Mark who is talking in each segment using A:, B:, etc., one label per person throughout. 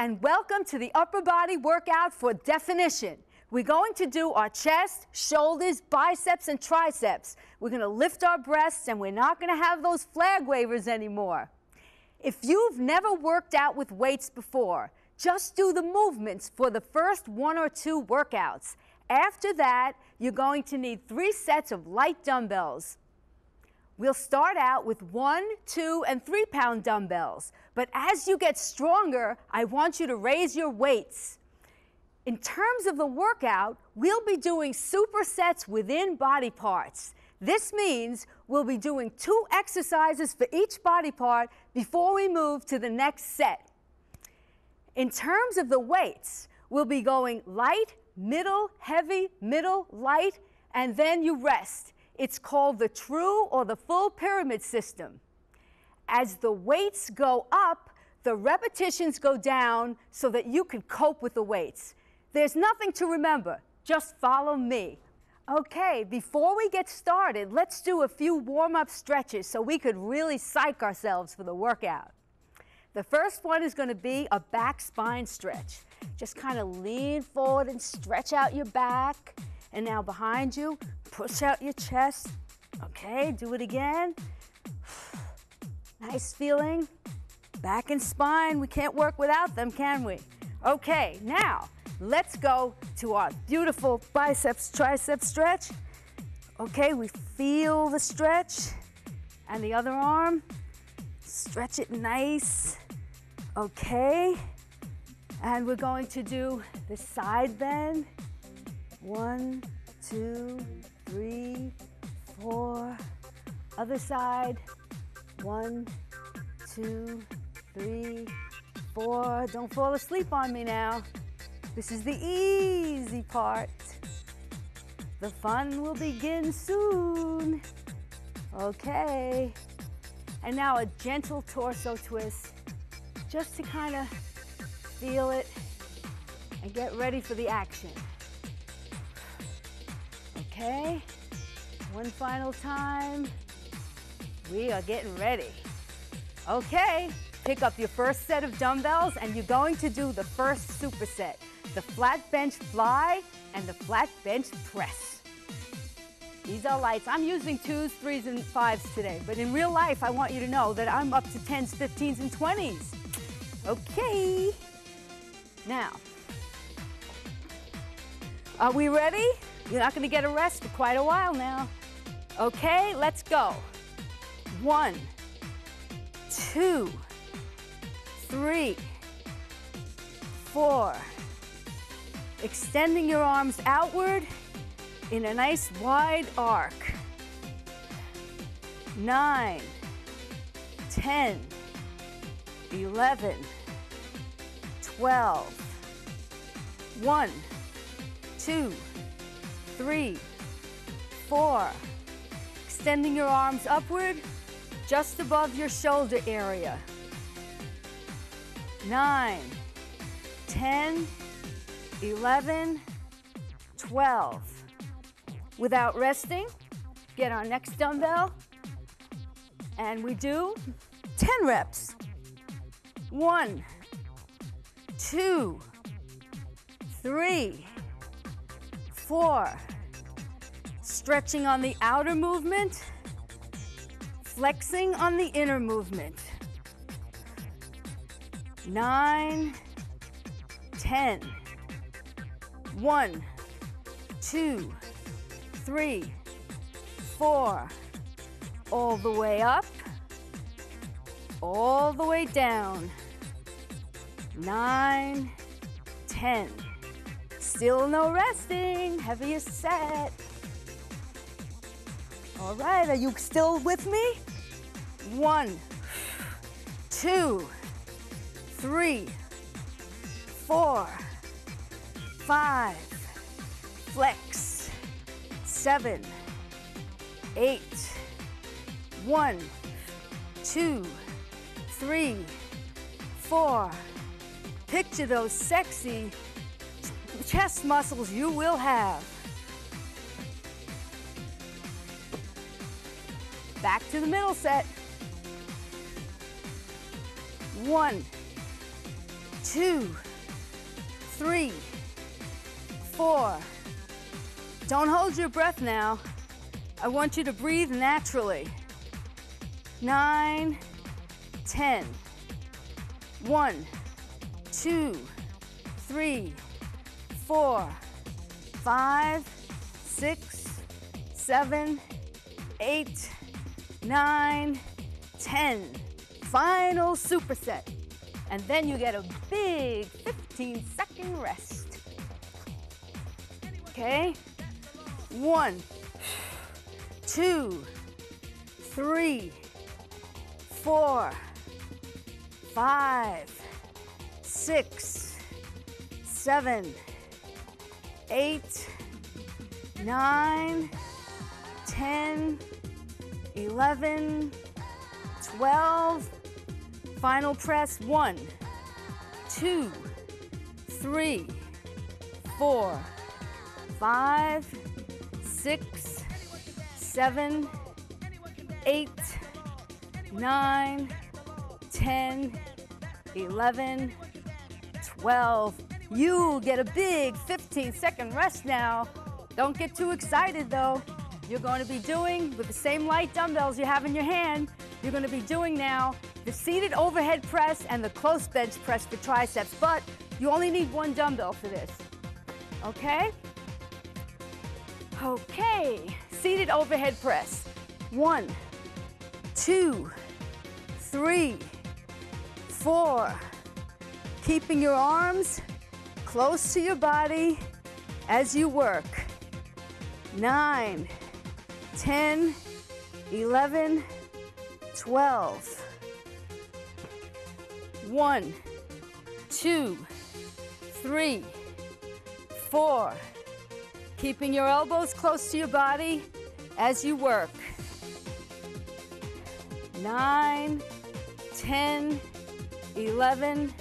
A: And welcome to the upper body workout for definition. We're going to do our chest, shoulders, biceps, and triceps. We're going to lift our breasts and we're not going to have those flag wavers anymore. If you've never worked out with weights before, just do the movements for the first one or two workouts. After that, you're going to need three sets of light dumbbells. We'll start out with one, two, and three pound dumbbells. But as you get stronger, I want you to raise your weights. In terms of the workout, we'll be doing supersets within body parts. This means we'll be doing two exercises for each body part before we move to the next set. In terms of the weights, we'll be going light, middle, heavy, middle, light, and then you rest. It's called the true or the full pyramid system. As the weights go up, the repetitions go down so that you can cope with the weights. There's nothing to remember, just follow me. Okay, before we get started, let's do a few warm up stretches so we could really psych ourselves for the workout. The first one is going to be a back spine stretch. Just kind of lean forward and stretch out your back. And now behind you, push out your chest. Okay, do it again. Nice feeling. Back and spine, we can't work without them, can we? Okay, now let's go to our beautiful biceps tricep stretch. Okay, we feel the stretch. And the other arm, stretch it nice. Okay, and we're going to do the side bend. One, two, three, four. Other side. One, two, three, four. Don't fall asleep on me now. This is the easy part. The fun will begin soon. Okay. And now a gentle torso twist just to kind of feel it and get ready for the action. Okay, one final time. We are getting ready. Okay, pick up your first set of dumbbells and you're going to do the first superset, the flat bench fly and the flat bench press. These are lights. I'm using twos, threes, and fives today, but in real life, I want you to know that I'm up to 10s, 15s, and 20s. Okay. Now, are we ready? You're not going to get a rest for quite a while now. Okay, let's go. One, two, three, four. Extending your arms outward in a nice wide arc. Nine, ten, eleven, twelve. One, two three, four. Extending your arms upward, just above your shoulder area. Nine, 10, 11, 12. Without resting, get our next dumbbell, and we do 10 reps. One, two, three, four, Stretching on the outer movement, flexing on the inner movement. Nine, ten. One, two, three, four. All the way up, all the way down. Nine, ten. Still no resting, heaviest set. All right, are you still with me? One, two, three, four, five, flex, seven, eight, one, two, three, four. Picture those sexy chest muscles you will have. Back to the middle set. One, two, three, four. Don't hold your breath now. I want you to breathe naturally. Nine, ten. One, two, three, four, five, six, seven, eight, nine, ten. Final superset. And then you get a big 15 second rest. Okay? One, two, three, four, five, six, seven, eight, nine, ten, eleven, twelve. Final press. One, two, three, four, five, six, seven, eight, nine, 10, 11, 12. You get a big 15 second rest now. Don't get too excited though. You're going to be doing with the same light dumbbells you have in your hand, you're going to be doing now the seated overhead press and the close bench press for triceps, but you only need one dumbbell for this. Okay? Okay, seated overhead press. One, two, three, four. Keeping your arms close to your body as you work. Nine, 10, 11, 12. One, two, three, four. Keeping your elbows close to your body as you work. Nine, 10, 11,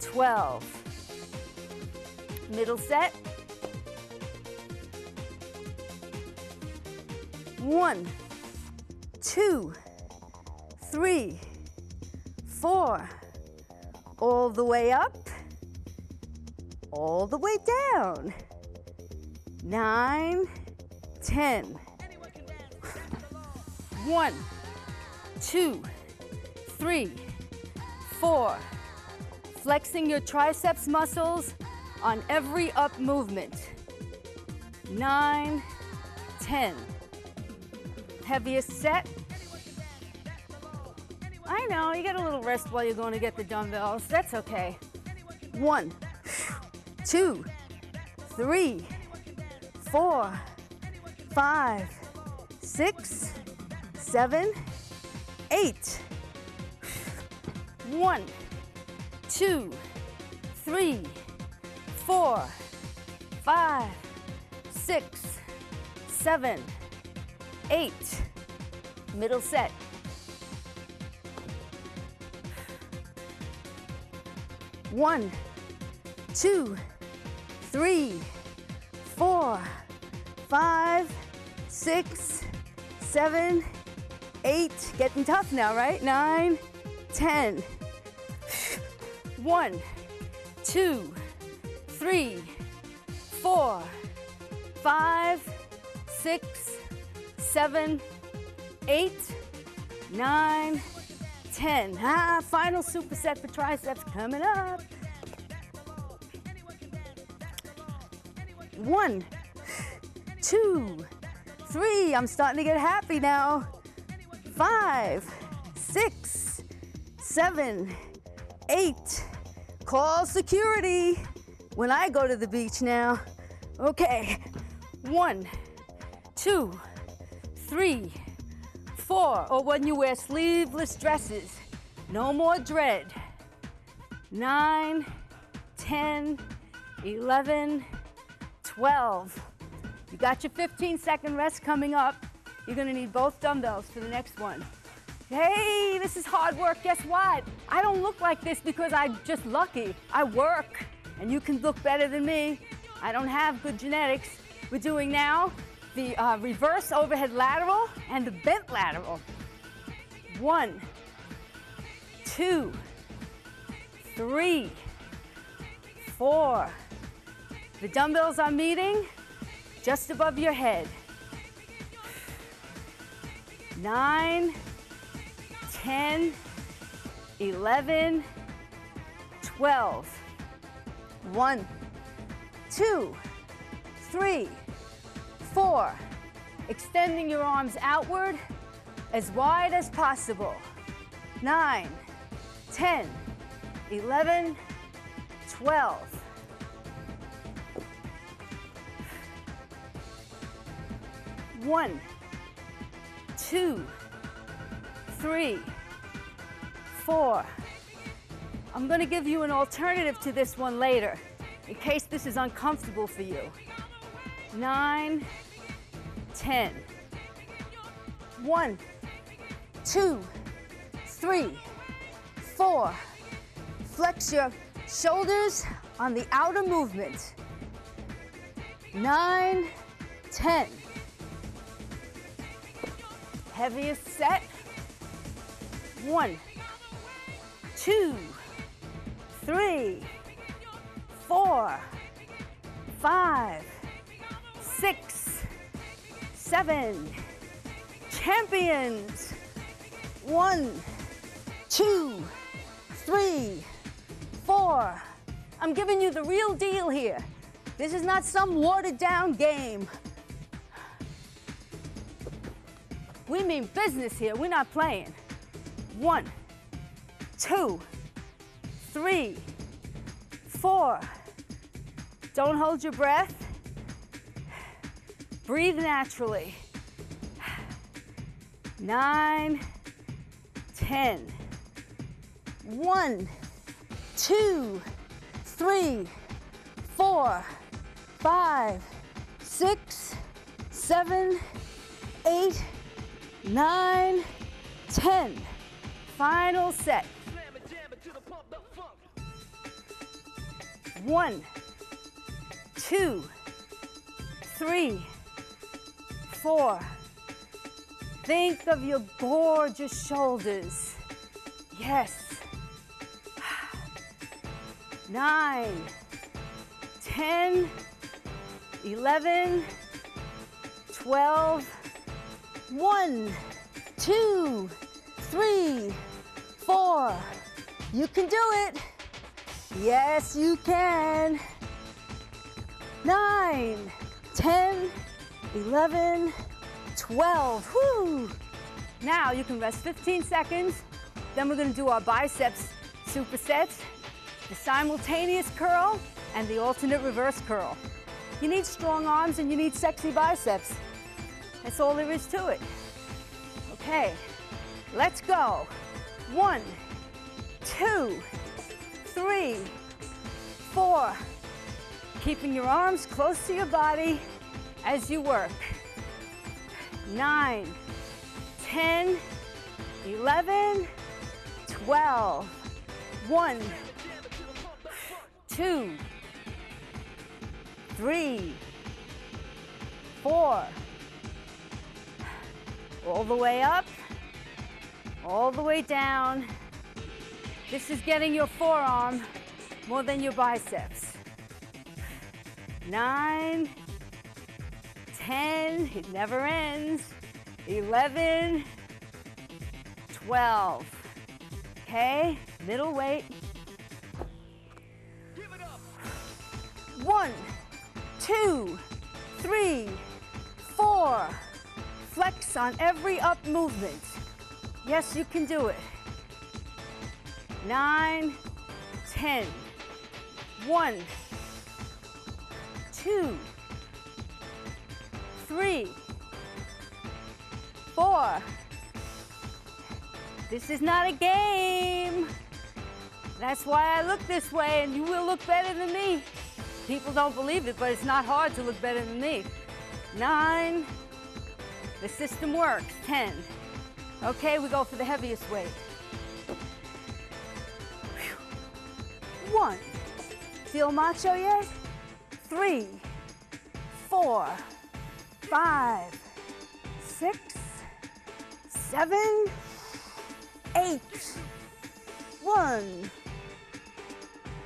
A: 12. Middle set. One, two, three, four. All the way up, all the way down. Nine, ten. One, two, three, four. Flexing your triceps muscles on every up movement. Nine, ten. Heaviest set. I know, you get a little rest while you're going to get the dumbbells. That's okay. One, two, three, four, five, six, seven, eight. One, two, three, four, five, six, seven, eight. Middle set. One, two, three, four, five, six, seven, eight. Getting tough now, right? Nine, ten. One, two, three, four, five, six, seven, eight, nine, ten. Ah, final superset for triceps coming up. One, two, three. I'm starting to get happy now. Five, six, seven, eight. Call security when I go to the beach now. Okay. One, two, three, four. Or when you wear sleeveless dresses. No more dread. Nine, ten, eleven, twelve. You got your 15 second rest coming up. You're gonna need both dumbbells for the next one. Hey, this is hard work. Guess what? I don't look like this because I'm just lucky. I work, and you can look better than me. I don't have good genetics. We're doing now the uh, reverse overhead lateral and the bent lateral. One, two, three, four. The dumbbells are meeting just above your head. Nine, ten, eleven, twelve. One, two, three, four. Extending your arms outward as wide as possible. Nine, 10, 11, 12. One, two, three, four. I'm going to give you an alternative to this one later in case this is uncomfortable for you. Nine, ten. One, two, three, four. Flex your shoulders on the outer movement. Nine, ten. Heaviest set. One, two, three, four, five, seven. Champions. One, two, three, four. I'm giving you the real deal here. This is not some watered down game. We mean business here. We're not playing. One, two, three, four. Don't hold your breath. Breathe naturally. Nine, ten. One, two, three, four, five, six, seven, eight, nine, ten. Final set. One, two, three, four. Think of your gorgeous shoulders. Yes. Nine, ten, eleven, twelve. One, two, three, four. You can do it. Yes, you can. Nine, ten, eleven, twelve. Whoo! Now you can rest 15 seconds. Then we're gonna do our biceps supersets, the simultaneous curl, and the alternate reverse curl. You need strong arms and you need sexy biceps. That's all there is to it. Okay, let's go. One, two, three, four. Keeping your arms close to your body as you work. Nine, ten, eleven, twelve. One, two, three, four. All the way up, all the way down. This is getting your forearm more than your biceps. Nine, ten, it never ends. Eleven, twelve. Okay, middle weight. One, two, three, four. Flex on every up movement. Yes, you can do it. Nine, ten. One, two, three, four. This is not a game. That's why I look this way, and you will look better than me. People don't believe it, but it's not hard to look better than me. Nine. The system works. Ten. Okay, we go for the heaviest weight. One. Feel macho yet? Three, four, five, six, seven, eight. One,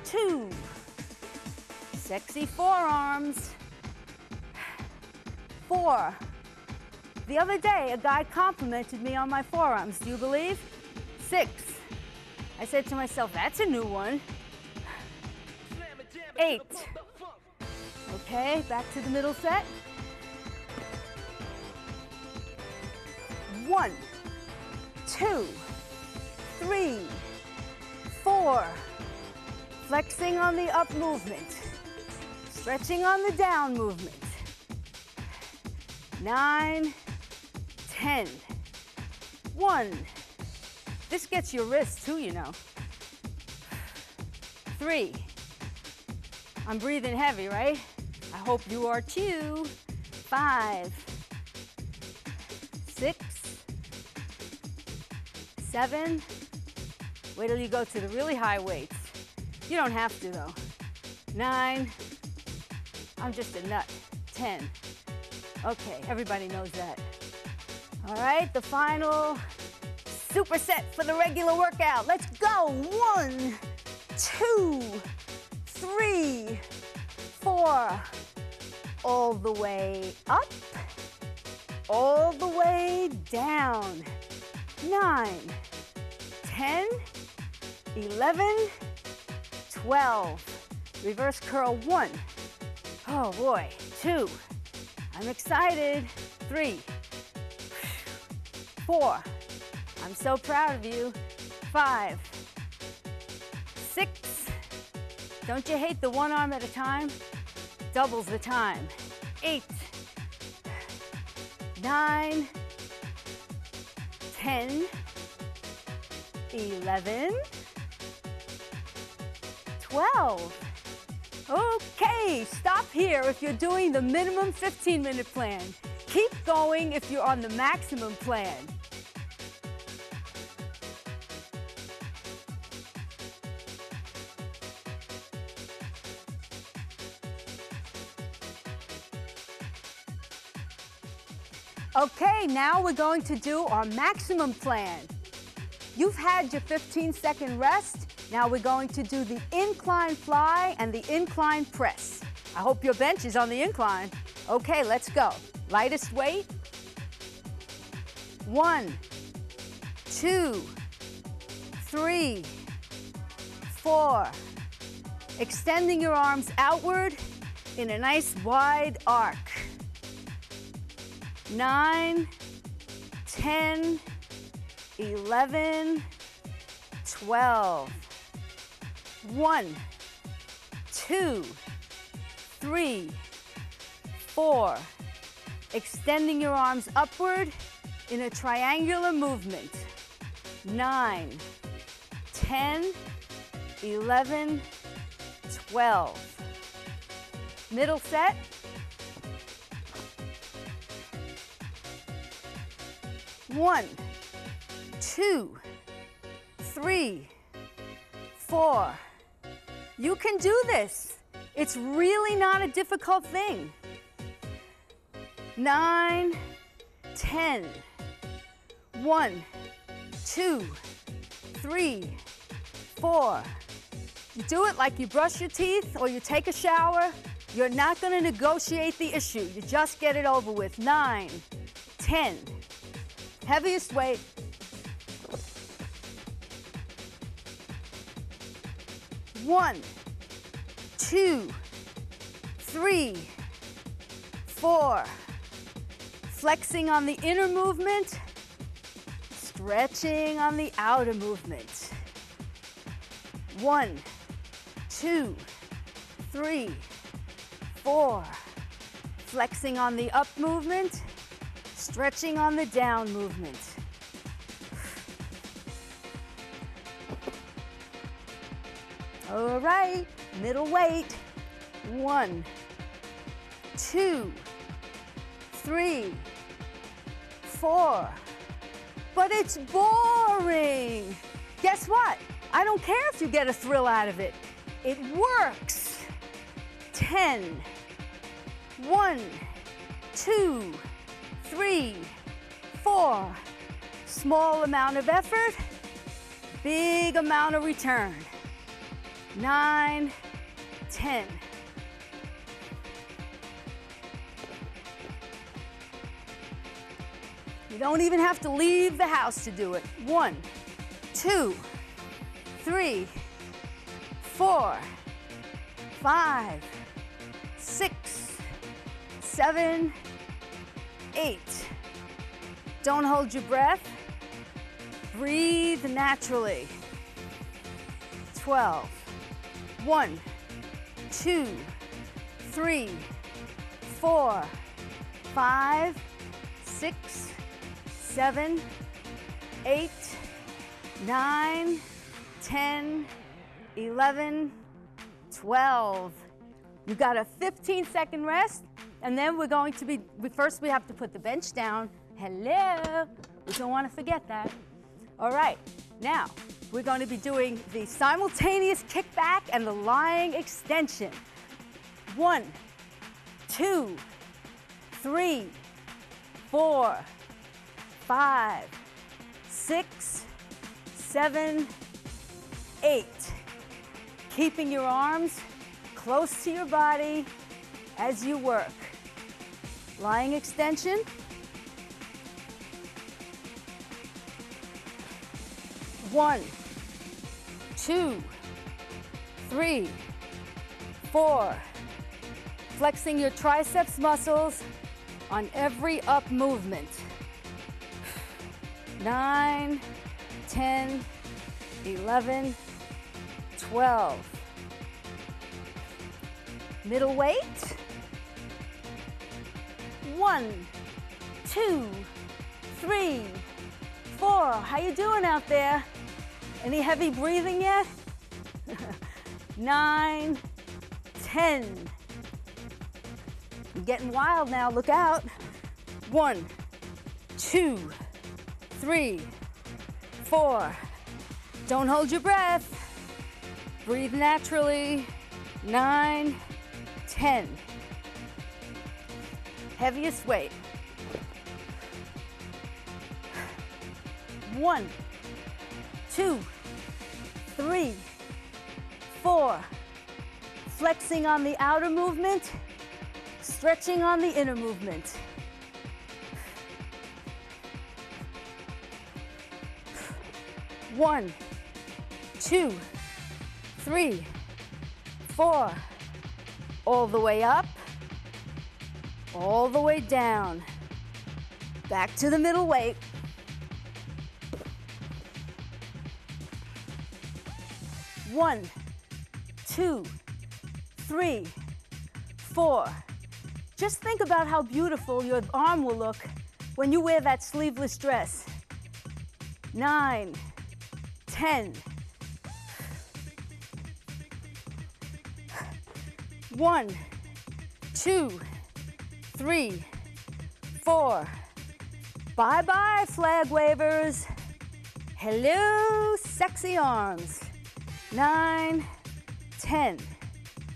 A: two, Sexy forearms. Four. The other day, a guy complimented me on my forearms. Do you believe? Six. I said to myself, that's a new one. Eight. Okay, back to the middle set. One, two, three, four. Flexing on the up movement. Stretching on the down movement. Nine, ten. One. This gets your wrist too, you know. Three. I'm breathing heavy, right? I hope you are too. Five. Seven. Wait till you go to the really high weights. You don't have to though. Nine. I'm just a nut. Ten. Okay, everybody knows that. All right, the final superset for the regular workout. Let's go. One, two, three, four. All the way up, all the way down. Nine, ten, eleven, twelve. Reverse curl one. Oh boy, two. I'm excited. Three, four. I'm so proud of you. Five, six. Don't you hate the one arm at a time? Doubles the time. Eight, nine, ten, eleven, twelve. Okay, stop here if you're doing the minimum 15 minute plan. Keep going if you're on the maximum plan. Okay, now we're going to do our maximum plan. You've had your 15 second rest. Now we're going to do the incline fly and the incline press. I hope your bench is on the incline. Okay, let's go. Lightest weight. One, two, three, four. Extending your arms outward in a nice wide arc. Nine, ten, eleven, twelve. One, two, three, four. Extending your arms upward in a triangular movement. Nine, 10, 11, 12. Middle set. One, two, three, four. You can do this. It's really not a difficult thing. Nine, ten. One, two, three, four. You do it like you brush your teeth or you take a shower. You're not going to negotiate the issue. You just get it over with. Nine, ten. Heaviest weight. One, two, three, four. Flexing on the inner movement, stretching on the outer movement. One, two, three, four. Flexing on the up movement, stretching on the down movement. All right, middle weight. One, two, three, four. But it's boring. Guess what? I don't care if you get a thrill out of it. It works. Ten. One, two, three, four. Small amount of effort, big amount of return nine, ten. You don't even have to leave the house to do it. One, two, three, four, five, six, seven, eight. Don't hold your breath. Breathe naturally. 12, one, two, three, four, five, six, seven, eight, nine, 10, 11, 12. You got a 15 second rest, and then we're going to be, first we have to put the bench down. Hello, we don't want to forget that. All right, now we're going to be doing the simultaneous kickback and the lying extension. One, two, three, four, five, six, seven, eight. Keeping your arms close to your body as you work. Lying extension. One, two, three, four. Flexing your triceps muscles on every up movement. Nine, 10, 11, 12. Middle weight. One, two, three, four. How you doing out there? Any heavy breathing yet? Nine, ten. Getting wild now, look out. One, two, three, four. Don't hold your breath. Breathe naturally. Nine, ten. Heaviest weight. One, two, three, four. Flexing on the outer movement, stretching on the inner movement. One, two, three, four. All the way up, all the way down. Back to the middle weight. One, two, three, four. Just think about how beautiful your arm will look when you wear that sleeveless dress. Nine, ten. One, two, three, four. Bye-bye, flag wavers. Hello, sexy arms. Nine, ten.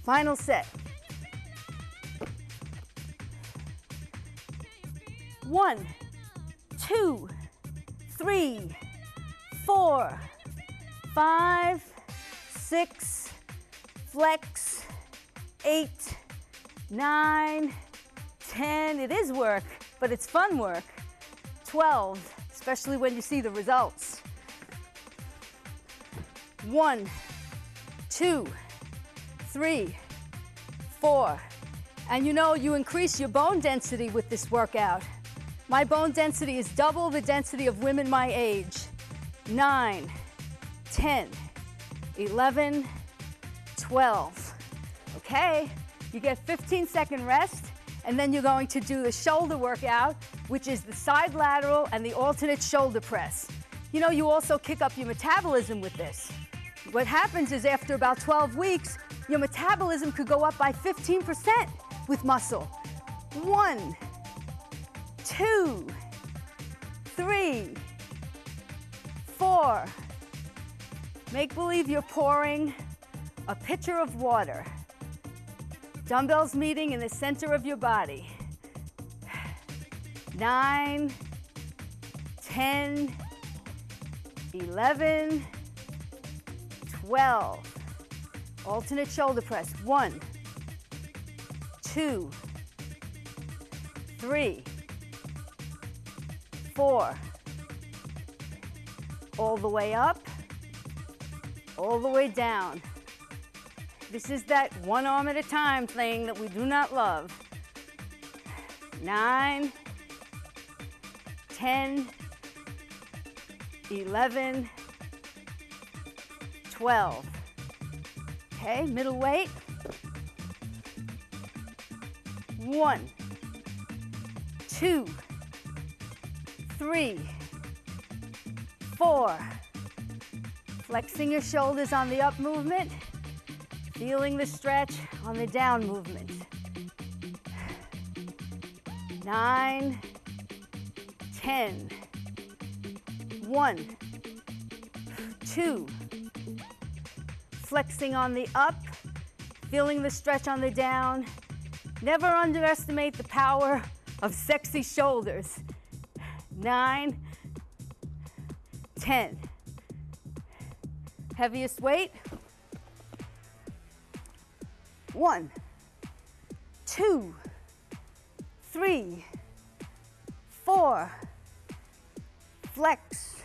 A: Final set. One, two, three, four, five, six, flex, eight, nine, ten. It is work, but it's fun work. 12, especially when you see the results. One, two, three, four. And you know, you increase your bone density with this workout. My bone density is double the density of women my age. Nine, 10, 11, 12. Okay, you get 15 second rest, and then you're going to do the shoulder workout, which is the side lateral and the alternate shoulder press. You know, you also kick up your metabolism with this. What happens is after about 12 weeks, your metabolism could go up by 15% with muscle. One, two, three, four. Make believe you're pouring a pitcher of water. Dumbbells meeting in the center of your body. Nine, ten, eleven, twelve. Alternate shoulder press. One, two, three, four. All the way up, all the way down. This is that one arm at a time thing that we do not love. Nine, 10, 11, 12. Okay, middle weight. One, two, three, four. Flexing your shoulders on the up movement, feeling the stretch on the down movement. Nine, ten, one, two, flexing on the up, feeling the stretch on the down. Never underestimate the power of sexy shoulders. Nine, ten. Heaviest weight. One, two, three, four. Flex.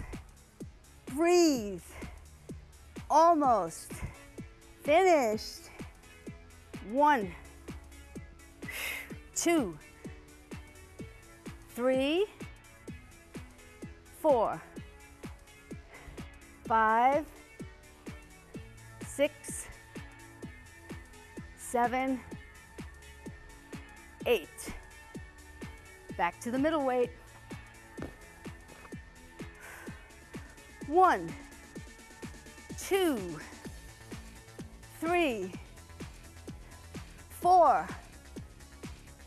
A: Breathe. Almost. Finished. One, two, three, four, five, six, seven, eight. Back to the middle weight. One, two, three, four.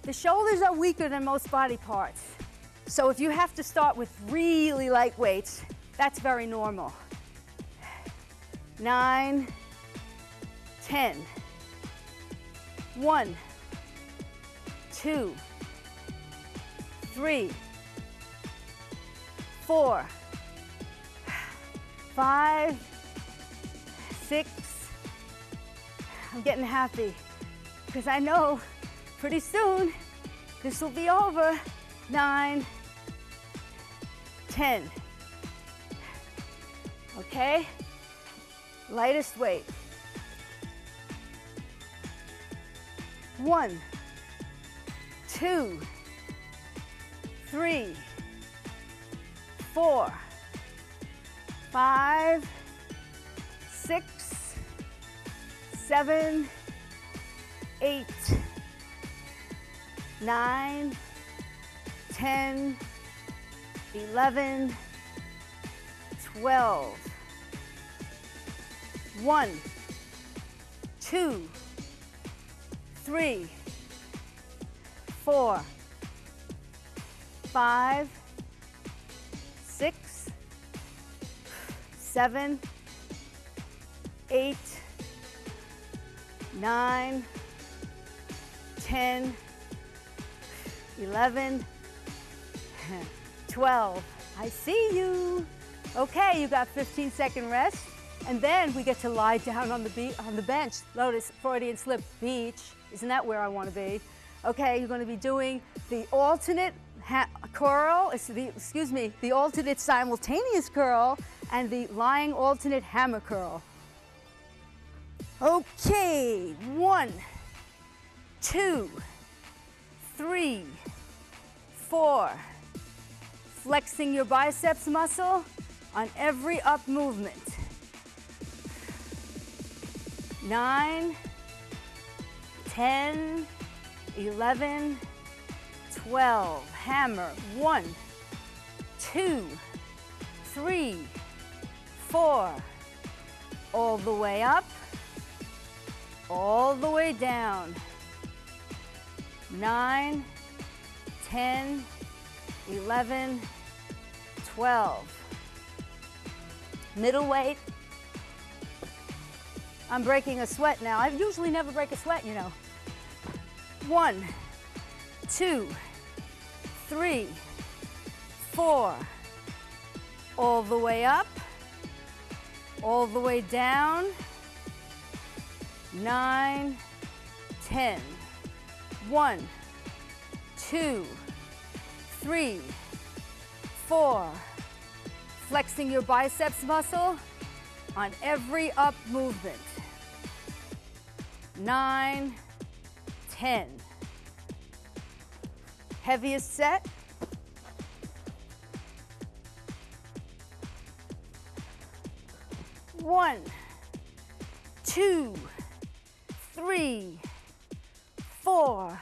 A: The shoulders are weaker than most body parts. So if you have to start with really light weights, that's very normal. Nine, ten. One, two, three, four, five, six. I'm getting happy because I know pretty soon this will be over. Nine, ten. Okay? Lightest weight. One, two, three, four, five, six, seven, eight, nine, ten, eleven, twelve. One, two, three, four, five, six, seven, eight, nine, ten, eleven, twelve. I see you. Okay, you got 15 second rest. And then we get to lie down on the, be- on the bench. Lotus, Freudian slip, beach. Isn't that where I want to be? Okay, you're going to be doing the alternate ha- curl, the, excuse me, the alternate simultaneous curl and the lying alternate hammer curl. Okay, one, two, three, four. Flexing your biceps muscle on every up movement. Nine, 10, 11, 12. Hammer. One, two, three, four. All the way up, all the way down. Nine, 10, 11, 12. Middle weight. I'm breaking a sweat now. I usually never break a sweat, you know. One, two, three, four. All the way up, all the way down. Nine, ten. One, two, three, four. Flexing your biceps muscle on every up movement. Nine, ten. Heaviest set. One, two, three, four.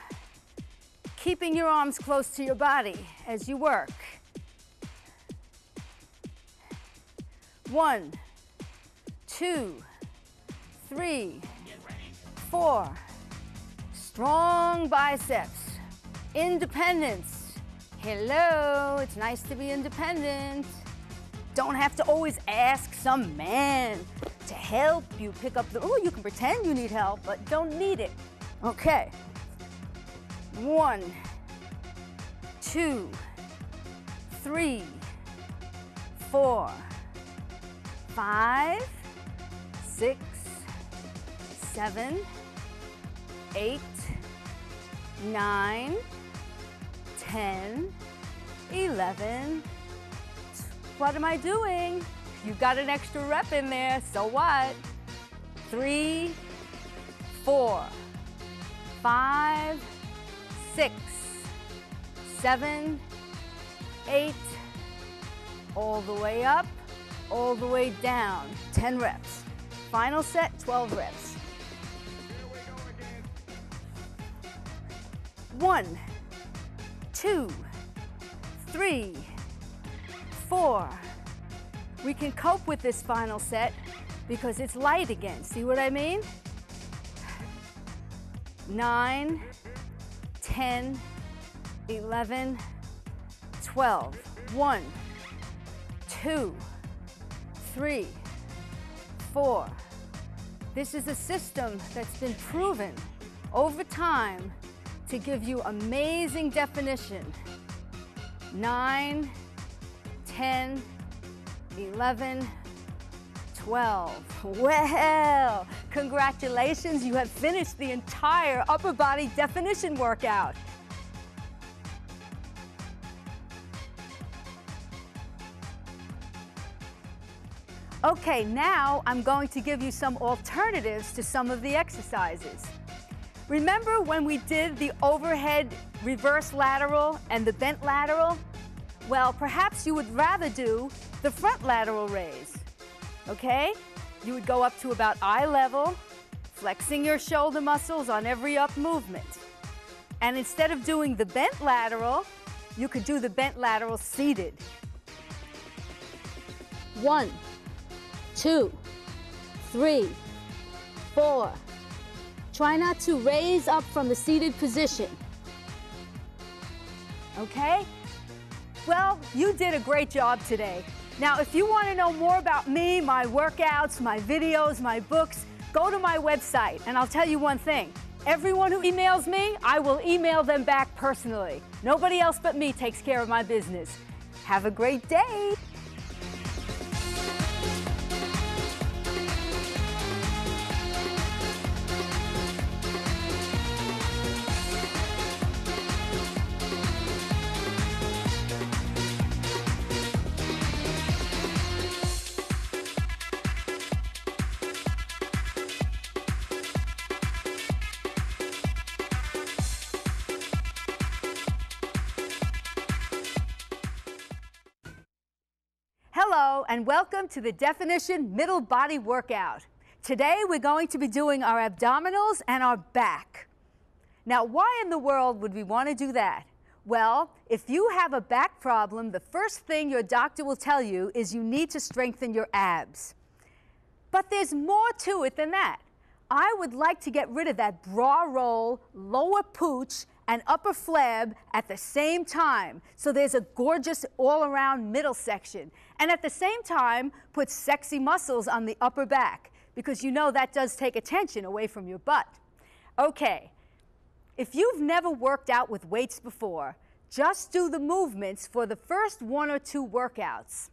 A: Keeping your arms close to your body as you work. One, two, three, four. Strong biceps. Independence. Hello, it's nice to be independent. Don't have to always ask some man to help you pick up the, oh, you can pretend you need help, but don't need it. Okay. One, two, three, four, five, six, seven, eight, nine, ten, eleven. What am I doing? You got an extra rep in there, so what? Three, four, five, six, seven, eight, all the way up, all the way down. 10 reps. Final set, 12 reps. One, two, three, four. We can cope with this final set because it's light again. See what I mean? Nine, 10, 11, 12. One, two, three, four. This is a system that's been proven over time to give you amazing definition. Nine, 10, 11, 12. Well, congratulations, you have finished the entire upper body definition workout. Okay, now I'm going to give you some alternatives to some of the exercises. Remember when we did the overhead reverse lateral and the bent lateral? Well, perhaps you would rather do the front lateral raise, okay? You would go up to about eye level, flexing your shoulder muscles on every up movement. And instead of doing the bent lateral, you could do the bent lateral seated. One, two, three, four. Try not to raise up from the seated position. Okay? Well, you did a great job today. Now, if you want to know more about me, my workouts, my videos, my books, go to my website and I'll tell you one thing. Everyone who emails me, I will email them back personally. Nobody else but me takes care of my business. Have a great day. And welcome to the Definition Middle Body Workout. Today we're going to be doing our abdominals and our back. Now why in the world would we want to do that? Well, if you have a back problem, the first thing your doctor will tell you is you need to strengthen your abs. But there's more to it than that. I would like to get rid of that bra roll, lower pooch, and upper flab at the same time. So there's a gorgeous all around middle section. And at the same time, put sexy muscles on the upper back because you know that does take attention away from your butt. Okay, if you've never worked out with weights before, just do the movements for the first one or two workouts.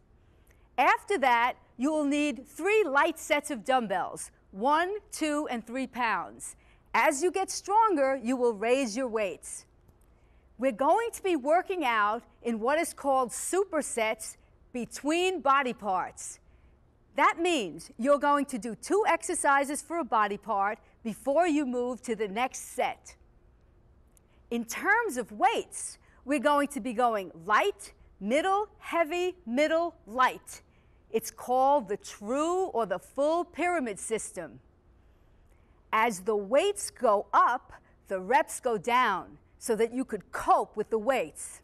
A: After that, you will need three light sets of dumbbells, one, two, and three pounds. As you get stronger, you will raise your weights. we're going to be working out in what is called supersets between body parts. That means you're going to do two exercises for a body part before you move to the next set. In terms of weights, we're going to be going light, middle, heavy, middle, light. It's called the true or the full pyramid system. As the weights go up, the reps go down so that you could cope with the weights.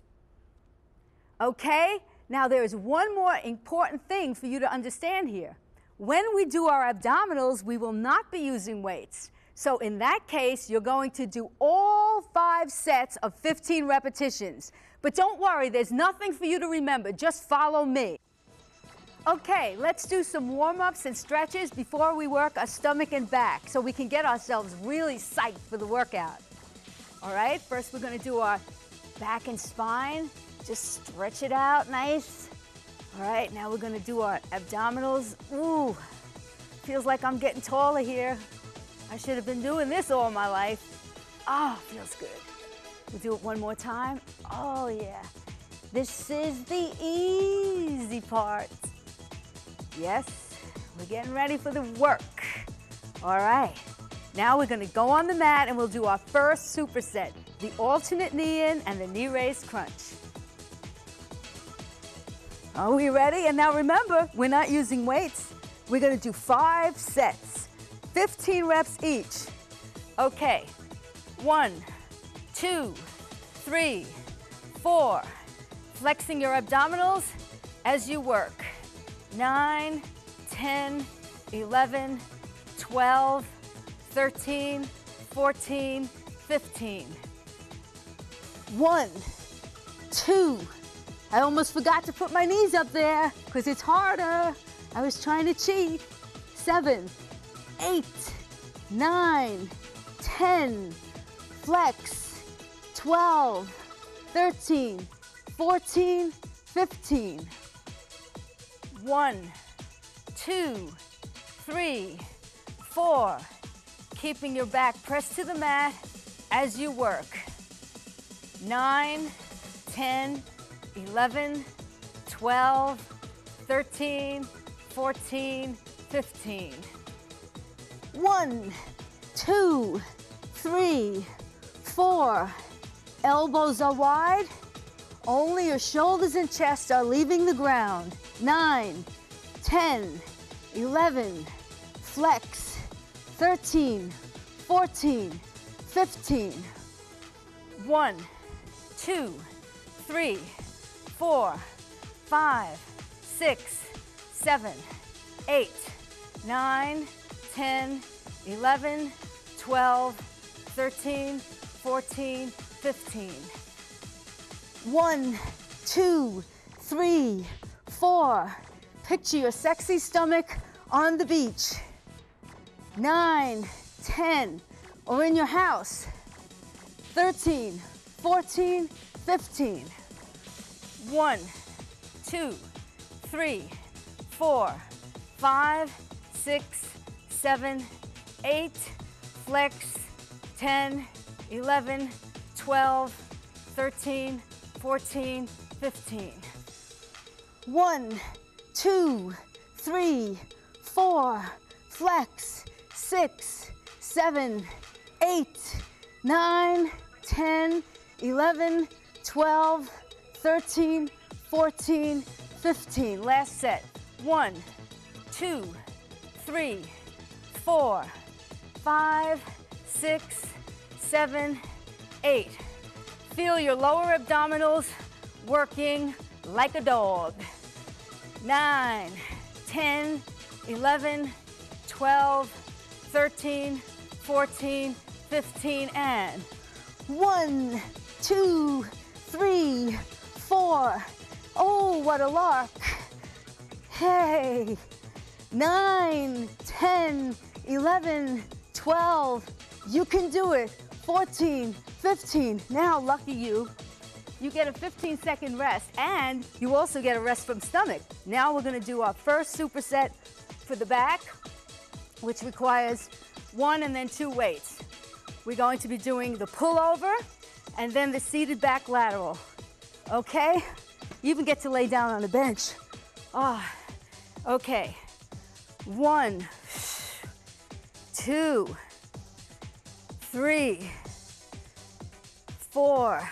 A: Okay? Now, there is one more important thing for you to understand here. When we do our abdominals, we will not be using weights. So in that case, you're going to do all five sets of 15 repetitions. But don't worry, there's nothing for you to remember. Just follow me. Okay, let's do some warm-ups and stretches before we work our stomach and back so we can get ourselves really psyched for the workout. All right, first we're gonna do our back and spine. Just stretch it out nice. All right, now we're gonna do our abdominals. Ooh, feels like I'm getting taller here. I should have been doing this all my life. Oh, feels good. We'll do it one more time. Oh yeah. This is the easy part. Yes, we're getting ready for the work. All right. Now we're gonna go on the mat and we'll do our first superset, the alternate knee in and the knee raise crunch. Are we ready? And now remember, we're not using weights. We're gonna do five sets, 15 reps each. Okay, one, two, three, four. Flexing your abdominals as you work. Nine, 10, 11, 12, 13, 14, 15. One, two, I almost forgot to put my knees up there because it's harder. I was trying to cheat. Seven, eight, nine, ten, flex, 12, 13, 14, 15. One, two, three, four. Keeping your back pressed to the mat as you work. Nine, ten. 11, 12, 13, 14, 15. One, two, three, four. Elbows are wide. Only your shoulders and chest are leaving the ground. Nine, 10, 11, flex, 13, 14, 15. One, two, three, four, five, six, seven, eight, nine, 10, 11, 12, 13, 14, 15. One, two, three, four. Picture your sexy stomach on the beach. Nine, 10, or in your house. 13, 14, 15. One, two, three, four, five, six, seven, eight, flex, 10, 11, 12, 13, 14, 15. One, two, three, four, flex, six, seven, eight, nine, 10, 11, 12, 13, 14, 15. Last set. One, two, three, four, five, six, seven, eight. Feel your lower abdominals working like a dog. Nine, 10, 11, 12, 13, 14, 15, and one, two, three, four. Oh, what a lark. Hey, nine, 10, 11, 12. You can do it. 14, 15. Now, lucky you, you get a 15 second rest and you also get a rest from stomach. Now we're gonna do our first superset for the back, which requires one and then two weights. We're going to be doing the pullover and then the seated back lateral. Okay? You even get to lay down on the bench. Ah, oh, okay. One, two, three, four.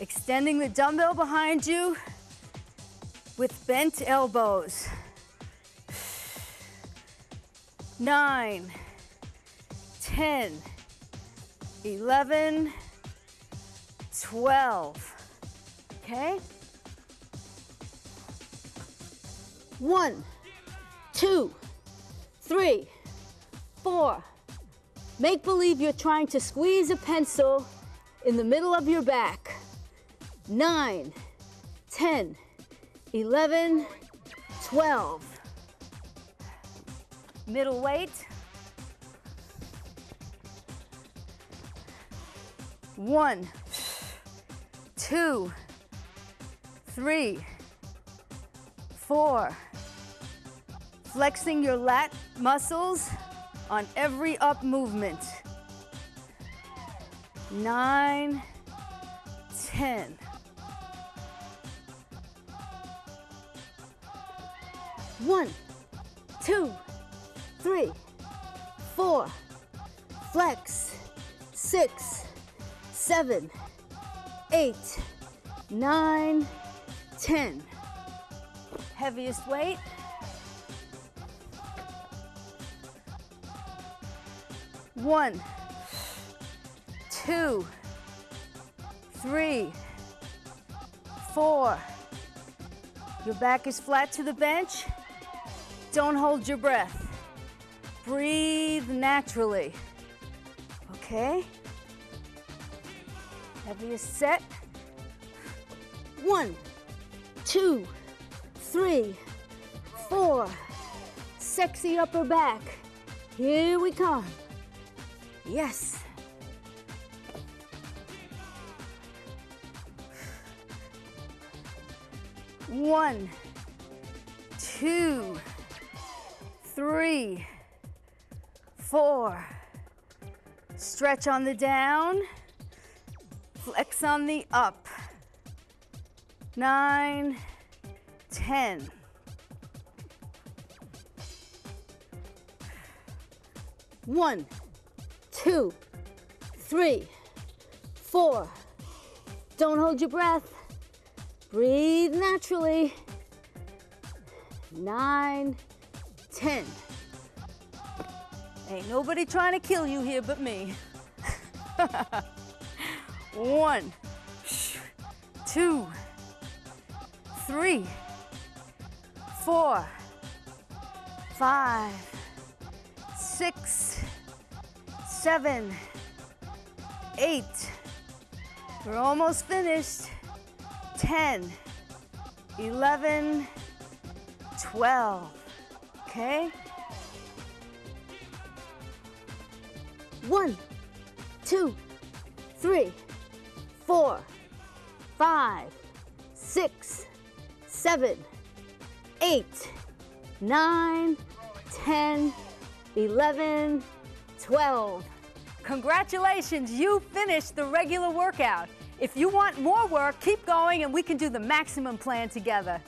A: Extending the dumbbell behind you with bent elbows. Nine, ten, eleven, twelve. Okay? One, two, three, four. Make believe you're trying to squeeze a pencil in the middle of your back. Nine, ten, eleven, twelve. Middle weight. One, two, three, four. Flexing your lat muscles on every up movement. Nine, ten. One, two, three, four, flex, six, seven, eight, nine, ten. Heaviest weight. One, two, three, four. Your back is flat to the bench. Don't hold your breath. Breathe naturally. Okay? Heaviest set. One, two, three, four. Sexy upper back. Here we come. Yes. One, two, three, four. Stretch on the down, flex on the up. Nine, ten. One, two, three, four. Don't hold your breath. Breathe naturally. Nine, ten. Ain't nobody trying to kill you here but me. One, two, three, four, five, six, seven, eight. We're almost finished. 10, 11, 12. Okay? One, two, three, four, five, six, seven, eight, nine, ten, eleven, twelve. Congratulations, you finished the regular workout. If you want more work, keep going and we can do the maximum plan together.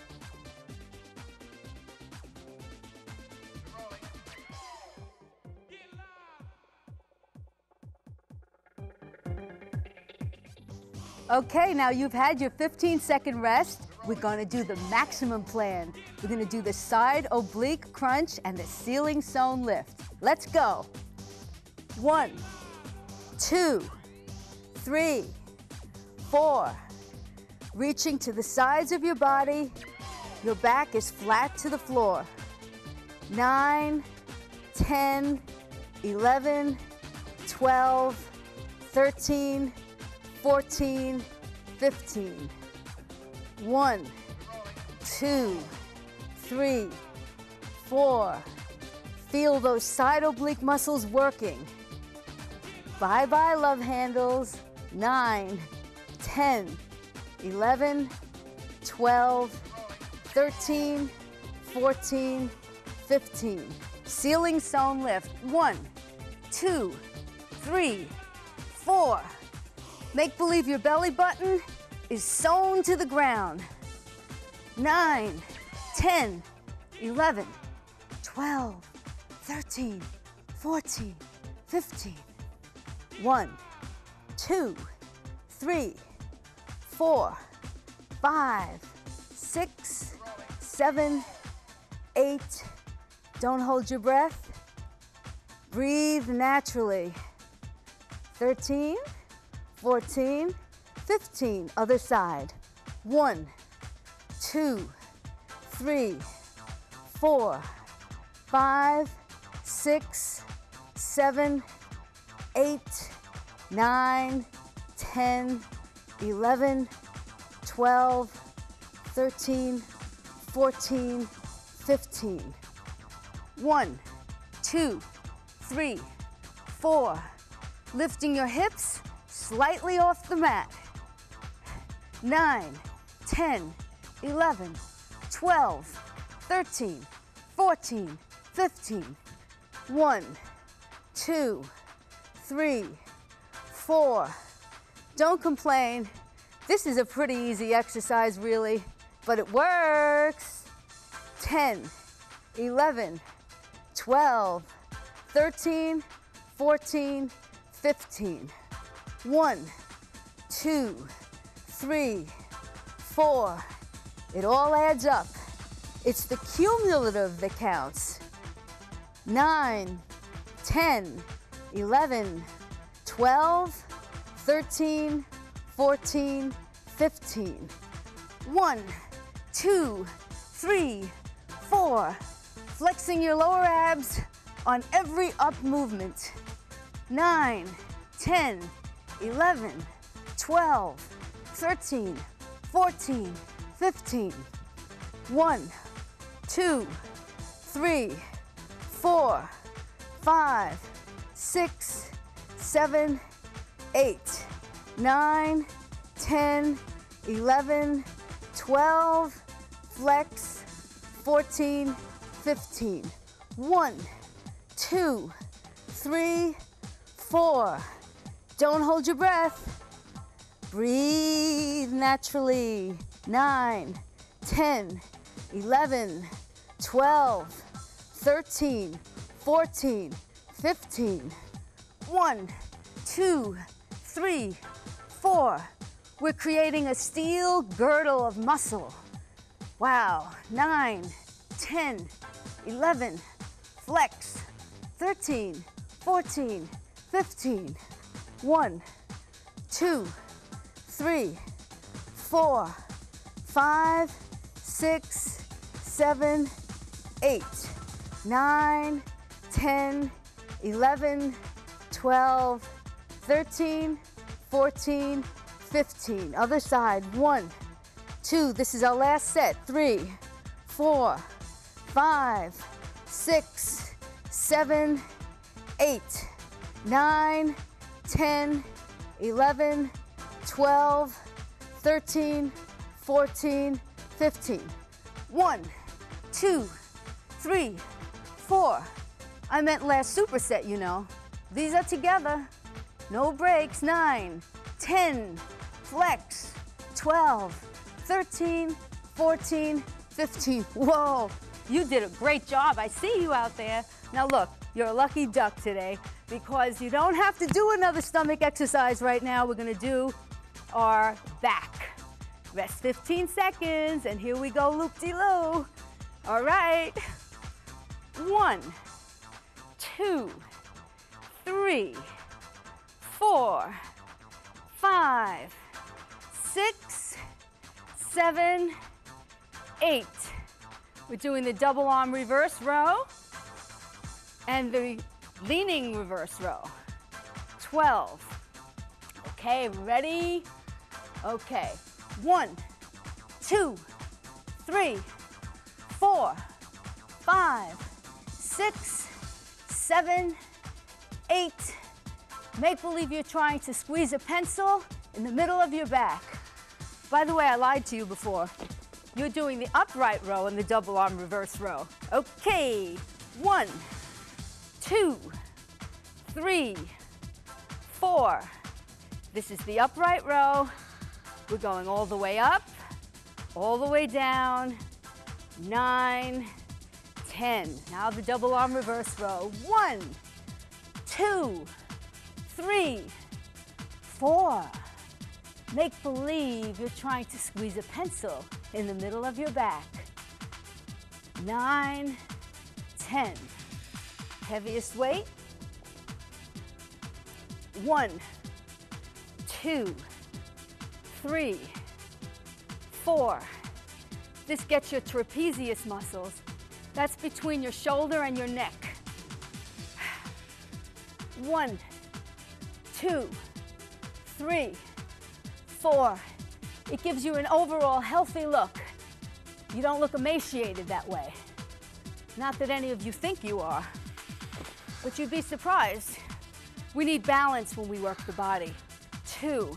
A: Okay, now you've had your 15 second rest. We're gonna do the maximum plan. We're gonna do the side oblique crunch and the ceiling sewn lift. Let's go. One, two, three, four. Reaching to the sides of your body. Your back is flat to the floor. Nine, 10, 11, 12, 13, 14, 15. One, two, three, four. Feel those side oblique muscles working. Bye-bye love handles. Nine, 10, 11, 12, 13, 14, 15. Ceiling sewn lift. One, two, three, four, Make believe your belly button is sewn to the ground. Nine, 10, 11, 12, 13, 14, 15. One, two, three, four, five, six, seven, eight. Don't hold your breath. Breathe naturally. 13, 14, 15. Other side. One, two, three, four, five, six, seven, eight, nine, 10, 11, 12, 13, 14, 15. One, two, three, four. Lifting your hips slightly off the mat. Nine, 10, 11, 12, 13, 14, 15. One, two, three, four. Don't complain. This is a pretty easy exercise, really, but it works. 10, 11, 12, 13, 14, 15. One, two, three, four. It all adds up. It's the cumulative that counts. Nine, 10, 11, 12, 13, 14, 15. One, two, three, four. Flexing your lower abs on every up movement. Nine, 10, 11, 12, 13, 14, 15. One, two, three, four, five, six, seven, eight, nine, 10, 11, 12, flex, 14, 15. One, two, three, four. Don't hold your breath. Breathe naturally. Nine, 10, 11, 12, 13, 14, 15. One, two, three, four. We're creating a steel girdle of muscle. Wow. Nine, 10, 11, flex, 13, 14, 15. One, two, three, four, five, six, seven, eight, nine, 10, 11, 12, 13, 14, 15. Other side. One, two. This is our last set. Three, four, five, six, seven, eight, nine, 10, 11, 12, 13, 14, 15. One, two, three, four. I meant last superset, you know. These are together. No breaks. Nine, 10, flex, 12, 13, 14, 15. Whoa, you did a great job. I see you out there. Now look, you're a lucky duck today because you don't have to do another stomach exercise right now. We're gonna do our back. Rest 15 seconds, and here we go, loop-de-loo. All right. One, two, three, four, five, six, seven, eight. We're doing the double arm reverse row and the leaning reverse row. 12. Okay, ready? Okay. One, two, three, four, five, six, seven, eight. Make believe you're trying to squeeze a pencil in the middle of your back. By the way, I lied to you before. You're doing the upright row and the double arm reverse row. Okay, one, two, three, four, This is the upright row. We're going all the way up, all the way down, nine, ten. Now the double arm reverse row. One, two, three, four. Make believe you're trying to squeeze a pencil in the middle of your back. Nine, ten. Heaviest weight. One, two, three, four. This gets your trapezius muscles. That's between your shoulder and your neck. One, two, three, four. It gives you an overall healthy look. You don't look emaciated that way. Not that any of you think you are, but you'd be surprised. We need balance when we work the body. Two,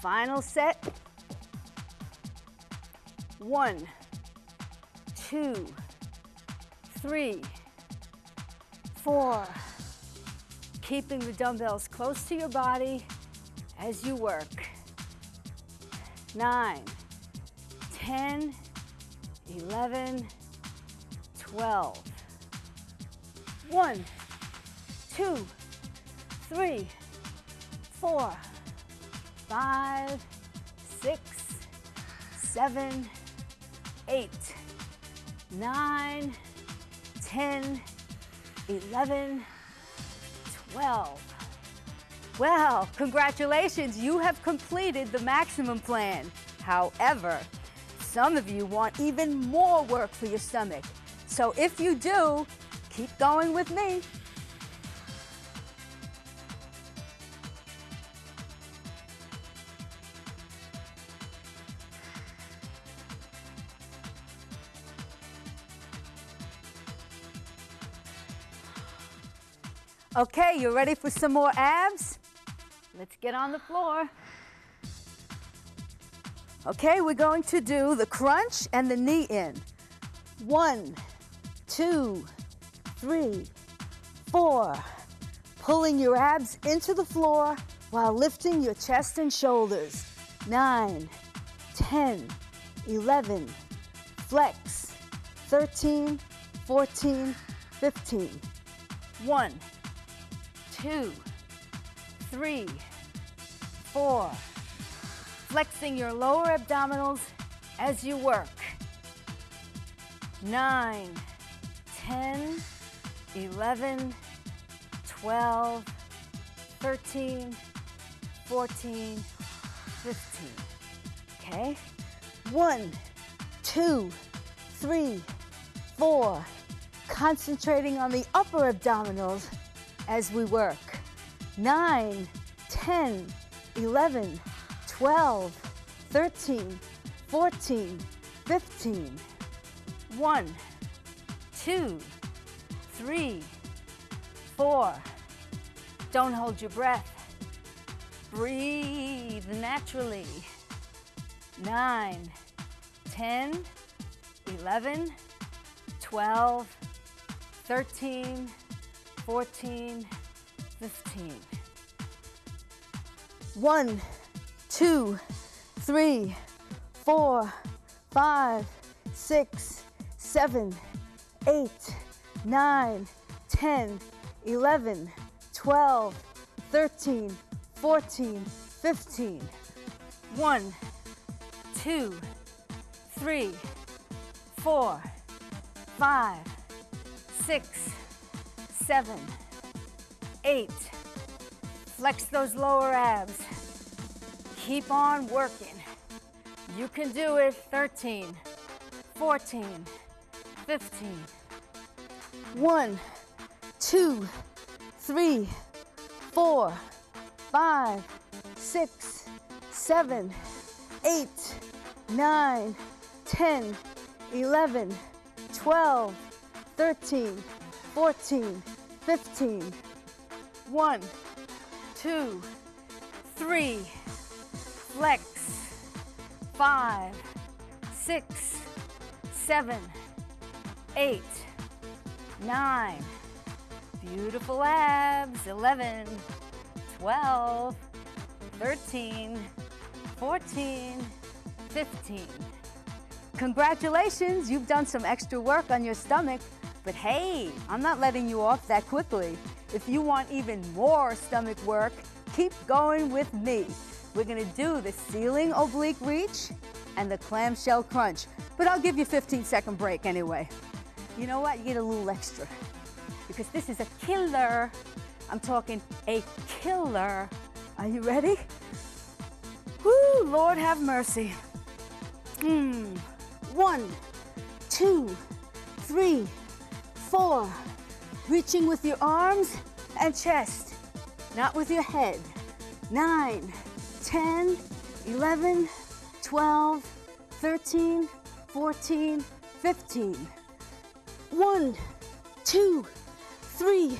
A: Final set. One, two, three, four. Keeping the dumbbells close to your body as you work. Nine, ten, eleven, twelve. One, two, three, four, five, six, seven, eight, nine, ten, eleven, twelve. Well, congratulations, you have completed the maximum plan. However, some of you want even more work for your stomach. So if you do, keep going with me. Okay, you ready for some more abs? Let's get on the floor. Okay, we're going to do the crunch and the knee in. One, two, three, four. Pulling your abs into the floor while lifting your chest and shoulders. Nine, ten, eleven. Flex. Thirteen, fourteen, fifteen. One, two, three, four. Flexing your lower abdominals as you work. Nine, 10, 11, 12, 13, 14, 15. Okay? One, two, three, four. Concentrating on the upper abdominals as we work. 9, 10, 11, 12, 13, 14, 15. 1, 2, 3, 4. Don't hold your breath. Breathe naturally. 9, 10, 11, 12, 13, 14, 15. One, two, three, four, five, six, seven, eight, nine, 10, 11, 12, 13, 14, 15. One, two, three, four, five, six, seven, eight. Flex those lower abs. Keep on working. You can do it 13, 14, 15. One, two, three, four, five, six, seven, eight, nine, 10, 11, 12, 13, 14, 15. One, two, three, flex, five, six, seven, eight, nine. Beautiful abs. 11, 12, 13, 14, 15. Congratulations, you've done some extra work on your stomach. But hey, I'm not letting you off that quickly. If you want even more stomach work, keep going with me. We're gonna do the ceiling oblique reach and the clamshell crunch. But I'll give you a 15 second break anyway. You know what? You get a little extra because this is a killer. I'm talking a killer. Are you ready? Whoo, Lord have mercy. Hmm. One, two, three, four. Reaching with your arms and chest, not with your head. Nine, 10, 11, 12, 13, 14, 15. One, two, three,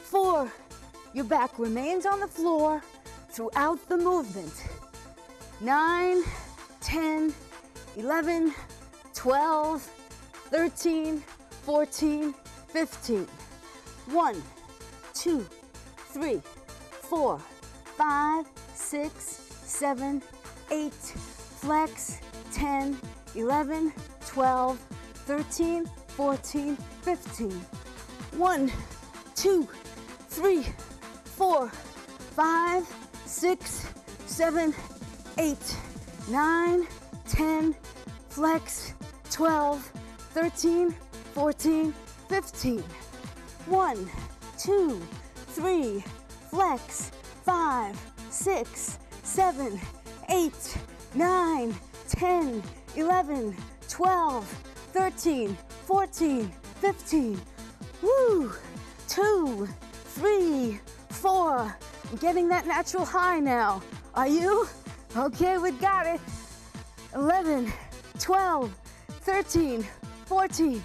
A: four. Your back remains on the floor throughout the movement. Nine, 10, 11, 12, 13, 14, 15. One, two, three, four, five, six, seven, eight, flex, 10, 11, 12, 13, 14, 15. One, two, three, four, five, six, seven, eight, nine, 10, flex, 12, 13, 14, 15. One, two, three, flex, five, six, seven, eight, nine, 10, 11, 12, 13, 14, 15. Woo! Two, three, four. I'm getting that natural high now. Are you? Okay, we got it. 11, 12, 13, 14,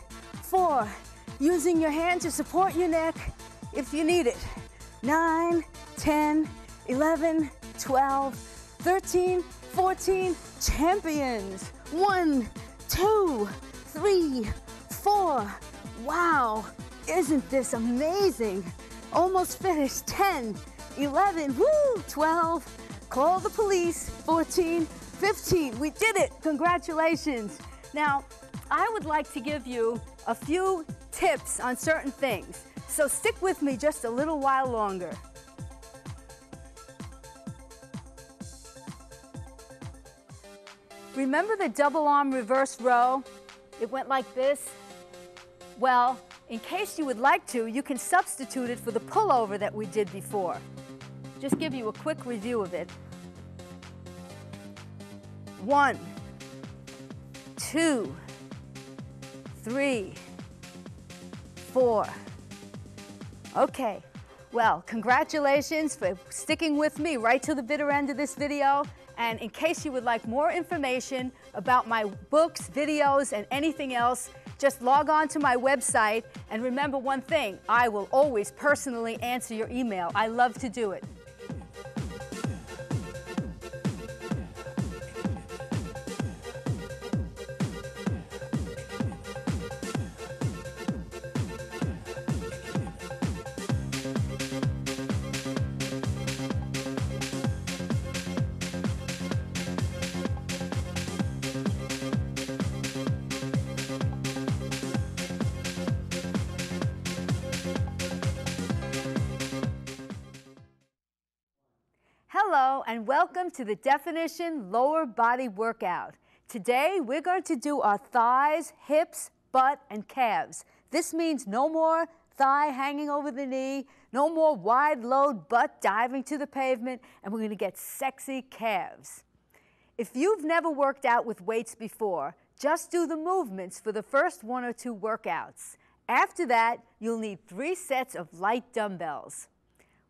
A: four. Using your hand to support your neck if you need it. Nine, 10, 11, 12, 13, 14, champions. One, two, three, four. Wow, isn't this amazing? Almost finished. 10, 11, woo, 12. Call the police. 14, 15. We did it. Congratulations. Now, I would like to give you a few tips on certain things. So stick with me just a little while longer. Remember the double arm reverse row? It went like this. Well, in case you would like to, you can substitute it for the pullover that we did before. Just give you a quick review of it. One, two, three, four. Okay, well, congratulations for sticking with me right to the bitter end of this video. And in case you would like more information about my books, videos, and anything else, just log on to my website and remember one thing, I will always personally answer your email. I love to do it. Welcome to the Definition Lower Body Workout. Today we're going to do our thighs, hips, butt, and calves. This means no more thigh hanging over the knee, no more wide load butt diving to the pavement, and we're going to get sexy calves. If you've never worked out with weights before, just do the movements for the first one or two workouts. After that, you'll need three sets of light dumbbells.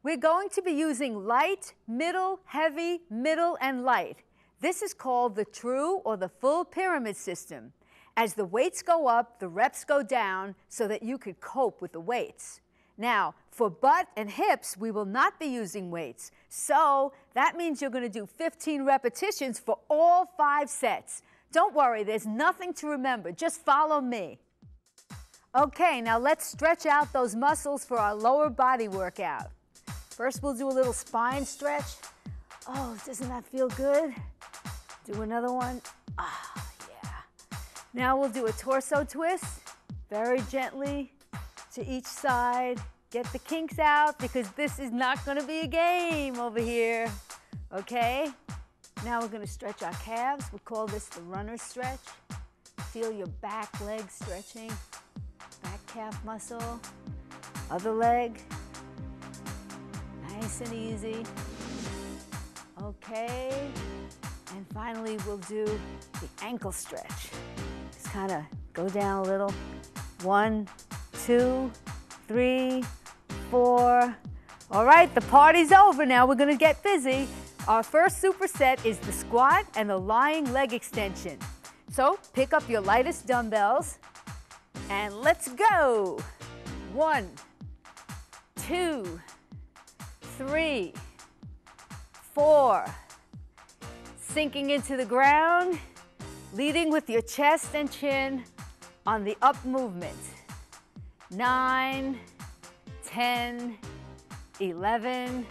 A: We're going to be using light, middle, heavy, middle, and light. This is called the true or the full pyramid system. As the weights go up, the reps go down so that you could cope with the weights. Now, for butt and hips, we will not be using weights. So that means you're going to do 15 repetitions for all five sets. Don't worry, there's nothing to remember. Just follow me. Okay, now let's stretch out those muscles for our lower body workout. First, we'll do a little spine stretch. Oh, doesn't that feel good? Do another one. Ah, yeah. Now we'll do a torso twist, very gently to each side. Get the kinks out because this is not gonna be a game over here, okay? Now we're gonna stretch our calves. We call this the runner stretch. Feel your back leg stretching, back calf muscle, other leg, nice and easy. Okay, and finally we'll do the ankle stretch. Just kind of go down a little. One, two, three, four. All right, the party's over now. We're gonna get busy. Our first superset is the squat and the lying leg extension. So pick up your lightest dumbbells and let's go. One, two, three, four. Sinking into the ground, leading with your chest and chin on the up movement. Nine, 10, 11,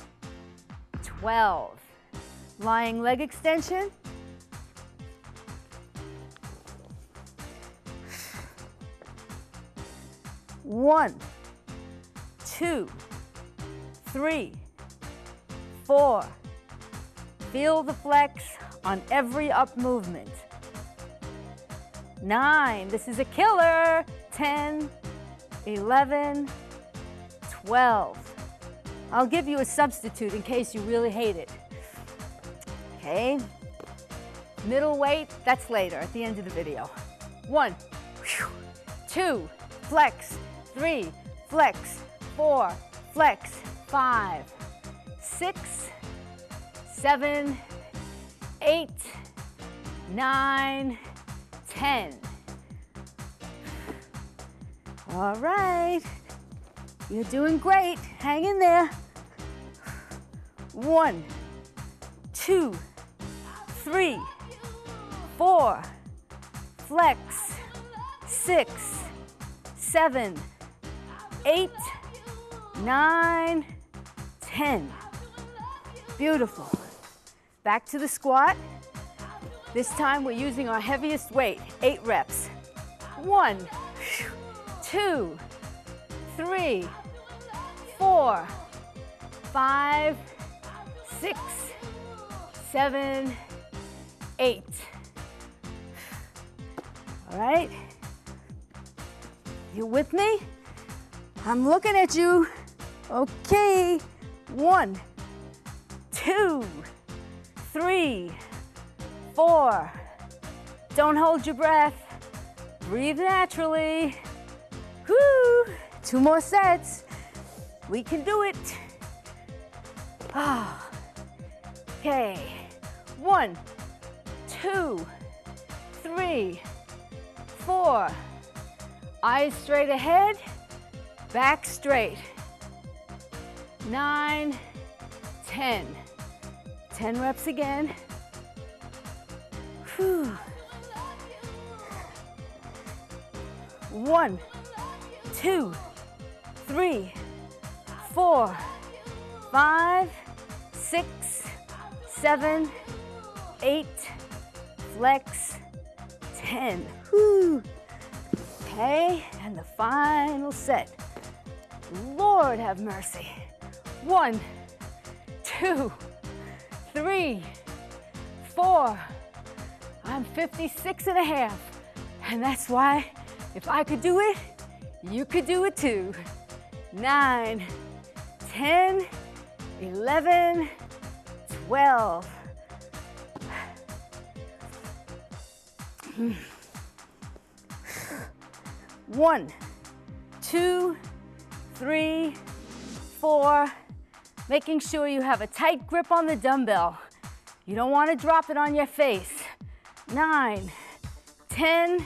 A: 12. Lying leg extension. One, two, three, four. Feel the flex on every up movement. Nine, this is a killer. 10, 11, 12. I'll give you a substitute in case you really hate it. Okay. Middle weight, that's later at the end of the video. One, two, flex, three, flex, four, flex, five, six, seven, eight, nine, ten. All right. You're doing great. Hang in there. One, two, three, four, flex, six, seven, eight, nine, ten. Beautiful. Back to the squat. This time we're using our heaviest weight, eight reps. One, two, three, four, five, six, seven, eight. All right? You with me? I'm looking at you. Okay. One, two, three, four. Don't hold your breath. Breathe naturally. Whoo! Two more sets. We can do it. Ah. Okay. One, two, three, four. Eyes straight ahead, back straight. Nine, ten. Ten reps again. Whew. One, two, three, four, five, six, seven, eight, flex, 10. Whew. Okay, and the final set. Lord have mercy. One, two, three, four. I'm 56 and a half. And that's why if I could do it, you could do it too. Nine, 10, 11, 12. One, two, three, four. Making sure you have a tight grip on the dumbbell. You don't want to drop it on your face. Nine, 10,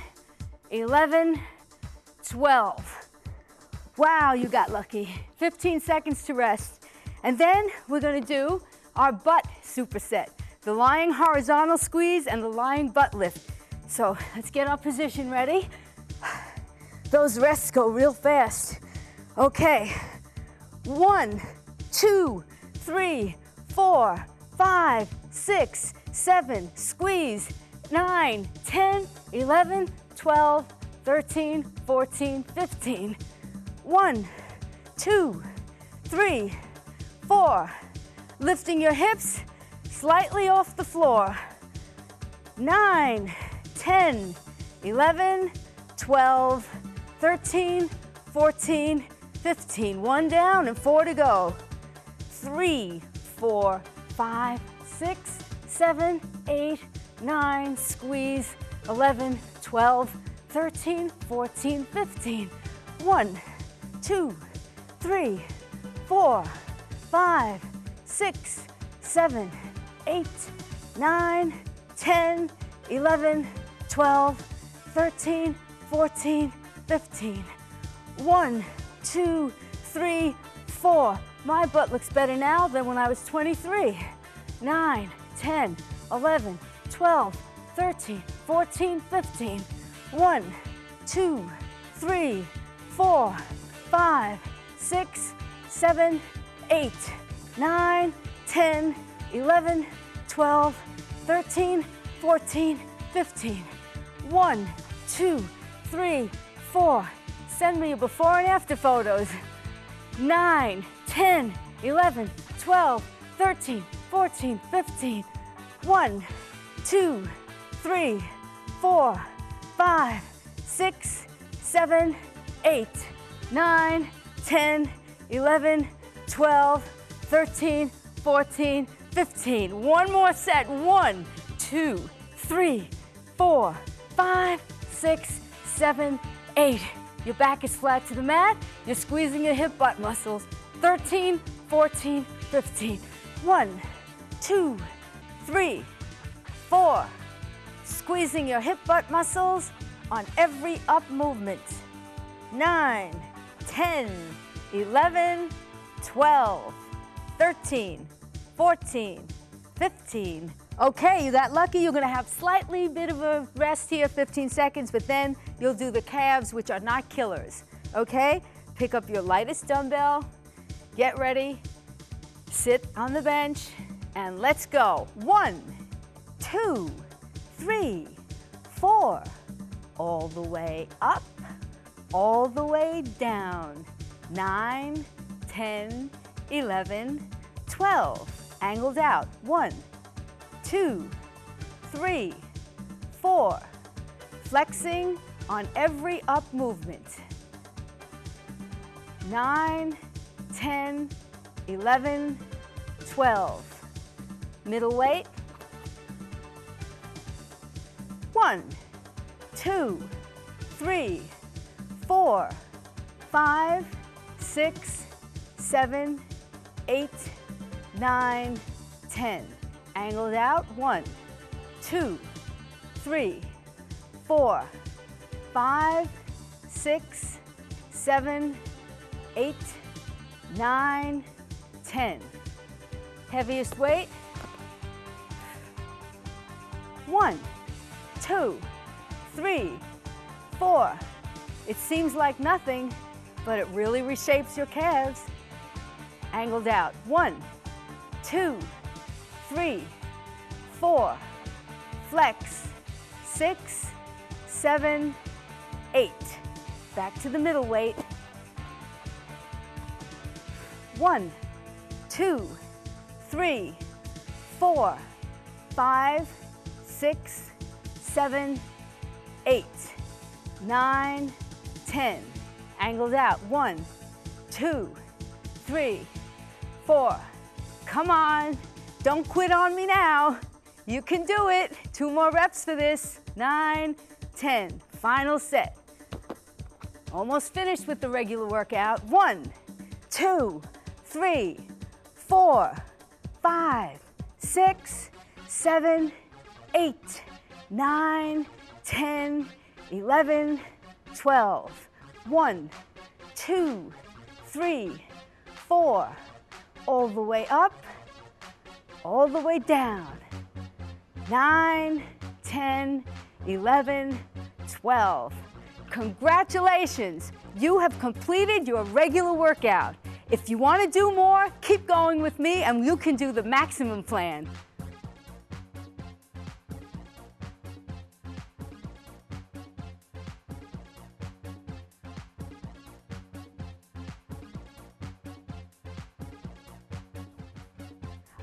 A: 11, 12. Wow, you got lucky. 15 seconds to rest. And then we're gonna do our butt superset. The lying horizontal squeeze and the lying butt lift. So let's get our position ready. Those rests go real fast. Okay, one, two, three, four, five, six, seven, squeeze, nine, 10, 11, 12, 13, 14, 15. One, two, three, four. Lifting your hips slightly off the floor. Nine, 10, 11, 12, 13, 14, 15. One down and four to go. Three, four, five, six, seven, eight, nine, squeeze, 11, 12, 13, 14, 15. One, two, three, four, five, six, seven, eight, nine, 10, 11, 12, 13, 14, 15. One, two, three, four. My butt looks better now than when I was 23. 9, 10, 11, 12, 13, 14, 15. 1, 2, 3, 4, 5, 6, 7, 8, 9, 10, 11, 12, 13, 14, 15. 1, 2, 3, 4. Send me your before and after photos. 9, 10, 11, 12, 13, 14, 15. 1, 2, 3, 4, 5, 6, 7, 8, 9, 10, 11, 12, 13, 14, 15. One more set. One, two, three, four, five, six, seven, eight. Your back is flat to the mat. You're squeezing your hip butt muscles. 13, 14, 15. One, two, three, four. Squeezing your hip butt muscles on every up movement. Nine, 10, 11, 12, 13, 14, 15. Okay, you got lucky. You're gonna have slightly bit of a rest here, 15 seconds, but then you'll do the calves, which are not killers. Okay? Pick up your lightest dumbbell, get ready, sit on the bench, and let's go. One, two, three, four. All the way up, all the way down. Nine, 10, 11, 12. Angled out. One, two, three, four. Flexing on every up movement. Nine, 10, 11, 12. Middle weight. One, two, three, four, five, six, seven, eight, nine, ten. Angled out. One, two, three, four, five, six, seven, eight, nine, ten. Heaviest weight. One, two, three, four. It seems like nothing, but it really reshapes your calves. Angled out. One, two, three, four. Flex. Six, seven, eight. Back to the middle weight. One, two, three, four, five, six, seven, eight, nine, ten. Angles out. One, two, three, four. Come on. Don't quit on me now. You can do it. Two more reps for this. Nine, ten. Final set. Almost finished with the regular workout. One, two, three, four, five, six, seven, eight, nine, ten, eleven, twelve. One, two, three, four. All the way up, all the way down. Nine, ten, eleven, twelve. Congratulations, you have completed your regular workout. If you want to do more, keep going with me and you can do the maximum plan.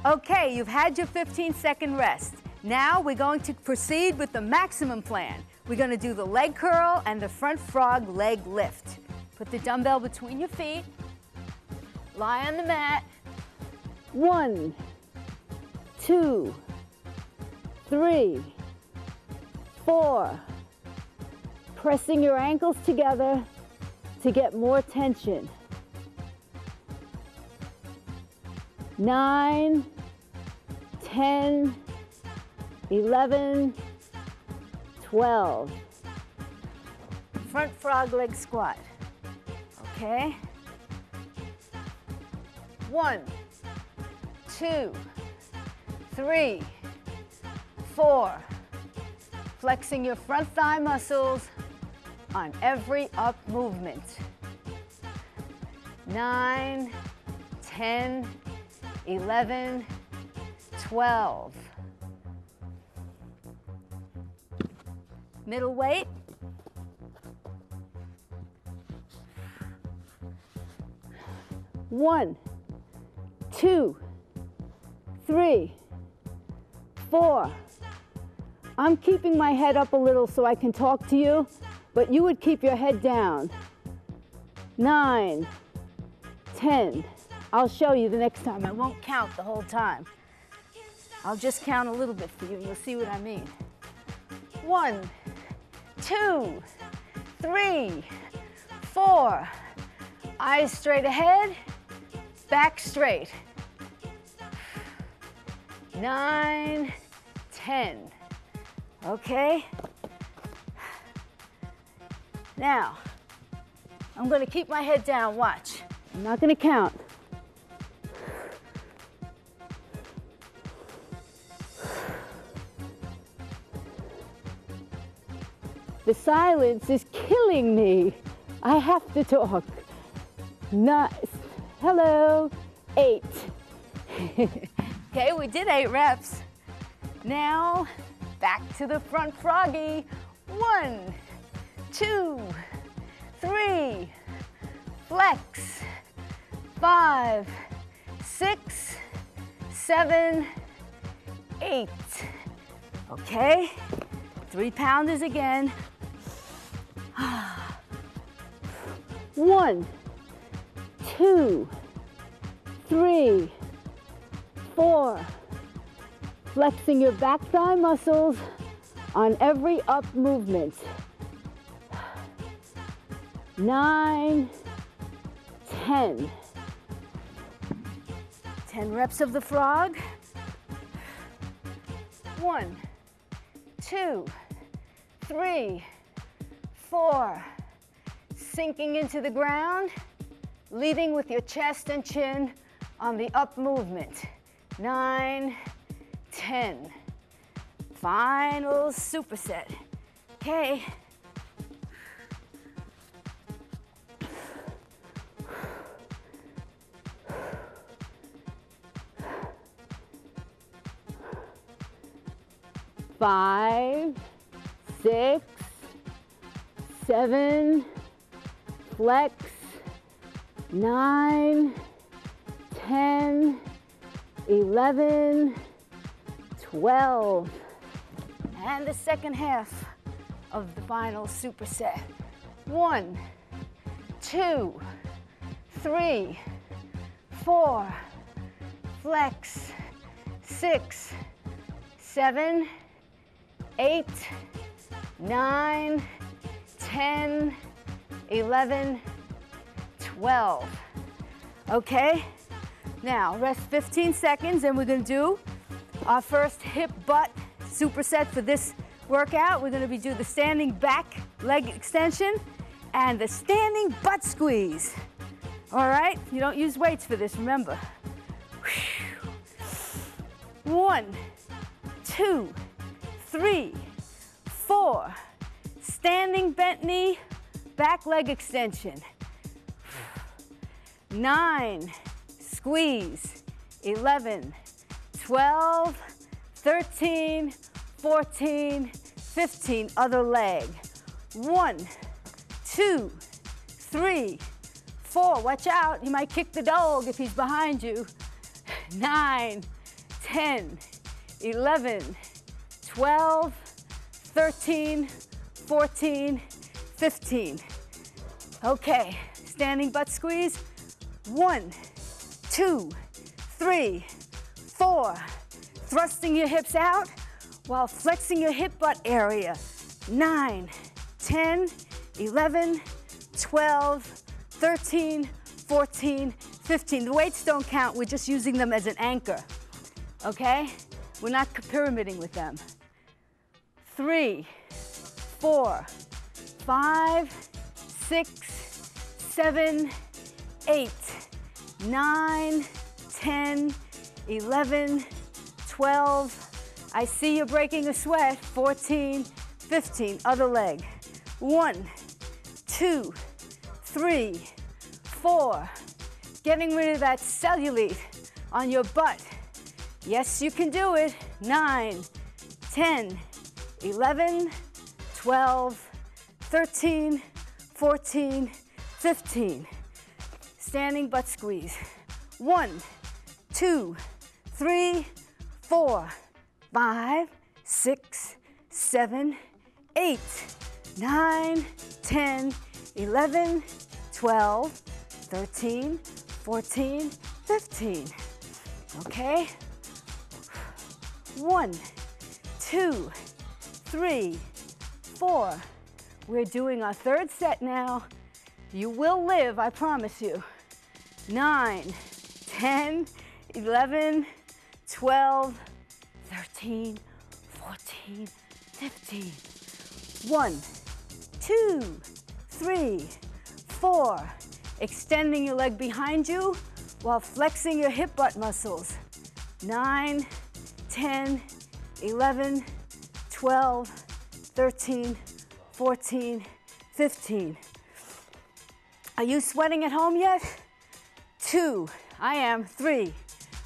A: Okay, you've had your 15 second rest. Now we're going to proceed with the maximum plan. We're going to do the leg curl and the front frog leg lift. Put the dumbbell between your feet. Lie on the mat. One, two, three, four. Pressing your ankles together to get more tension. Nine, ten, eleven, twelve. Front frog leg squat. Okay? One, two, three, four. Flexing your front thigh muscles on every up movement. Nine, ten, eleven, twelve. Middle weight. One, two, three, four. I'm keeping my head up a little so I can talk to you, but you would keep your head down. Nine, ten. I'll show you the next time. I won't count the whole time. I'll just count a little bit for you and you'll see what I mean. One, two, three, four. Eyes straight ahead, back straight. Nine, ten. Okay? Now, I'm gonna keep my head down, watch. I'm not gonna count. The silence is killing me. I have to talk. Nice. Hello. Eight. okay, we did eight reps. Now, back to the front froggy. One, two, three, flex, five, six, seven, eight. Okay, three pounders again. One, two, three, four. Flexing your back thigh muscles on every up movement. Nine, ten. Ten reps of the frog. One, two, three, four. Sinking into the ground, leading with your chest and chin on the up movement. Nine, ten. Final superset. Okay. Five, six, seven, flex, nine, ten, eleven, 12. And the second half of the final superset. One, two, three, four, flex, six, seven, eight, nine, 10, 11, 12. Okay? Now, rest 15 seconds and we're gonna do our first hip butt superset for this workout. We're gonna be do the standing back leg extension and the standing butt squeeze. All right? You don't use weights for this, remember. One, two, three, four. Standing bent knee, back leg extension. Nine, squeeze. 11, 12, 13, 14, 15, other leg. One, two, three, four. Watch out, you might kick the dog if he's behind you. Nine, 10, 11, 12, 13, 14, 15. Okay, standing butt squeeze. One, two, three, four. Thrusting your hips out while flexing your hip butt area. Nine, 10, 11, 12, 13, 14, 15. The weights don't count, we're just using them as an anchor, okay? We're not pyramiding with them. Three, four, five, six, seven, eight, nine, 10, 11, 12. I see you're breaking a sweat. 14, 15, other leg. One, two, three, four. Getting rid of that cellulite on your butt. Yes, you can do it. Nine, 10, 11, 12, 13, 14, 15. Standing butt squeeze. One, two, three, four, five, six, seven, eight, nine, 10, 11, 12, 13, 14, 15. Okay? One, two, three, four. We're doing our third set now. You will live, I promise you. Nine, 10, 11, 12, 13, 14, 15. One, two, three, four. Extending your leg behind you while flexing your hip butt muscles. Nine, 10, 11, 12, 13, 14, 15. Are you sweating at home yet? Two, I am. Three,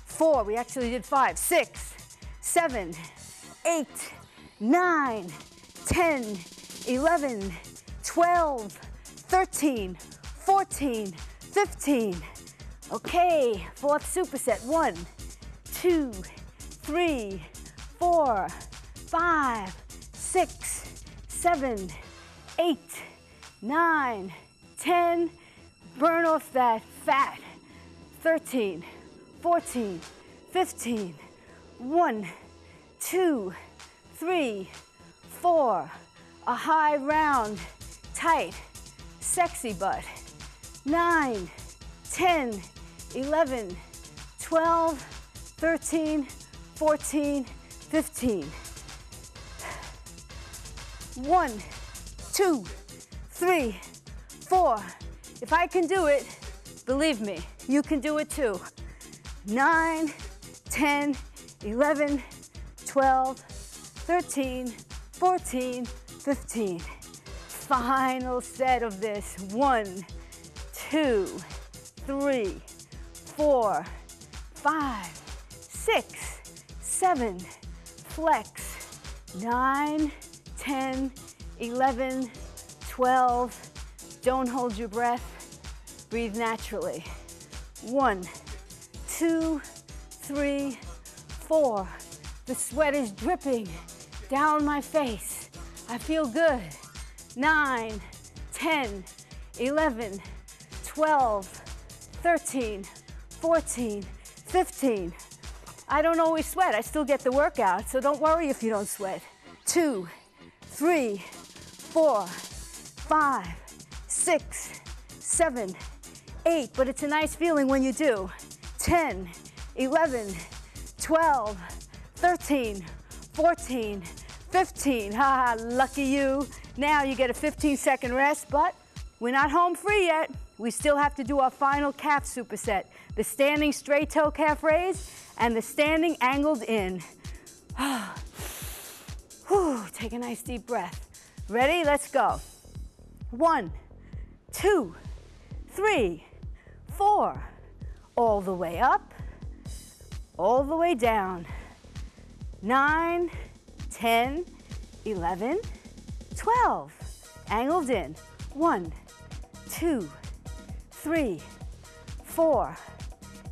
A: four, we actually did five, six, seven, eight, nine, 10, 11, 12, 13, 14, 15. Okay, fourth superset. One, two, three, four, five, six, seven, eight, nine, 10. Burn off that fat. 13, 14, 15. One, two, three, four. A high, round, tight, sexy butt. Nine, 10, 11, 12, 13, 14, 15. One, two, three, four. If I can do it, believe me, you can do it too. Nine, 10, 11, 12, 13, 14, 15. Final set of this. One, two, three, four, five, six, seven, flex, nine, 10, 11, 12. Don't hold your breath. Breathe naturally. One, two, three, four, The sweat is dripping down my face. I feel good. Nine, 10, 11, 12, 13, 14, 15. I don't always sweat. I still get the workout, so don't worry if you don't sweat. Two, three, four, five, six, seven, eight. But it's a nice feeling when you do. 10, 11, 12, 13, 14, 15. Ha, lucky you. Now you get a 15 second rest, but we're not home free yet. We still have to do our final calf superset. The standing straight toe calf raise and the standing angled in. Whew, take a nice deep breath. Ready? Let's go. One, two, three, four. All the way up, all the way down. Nine, 10, 11, 12. Angled in. One, two, three, four.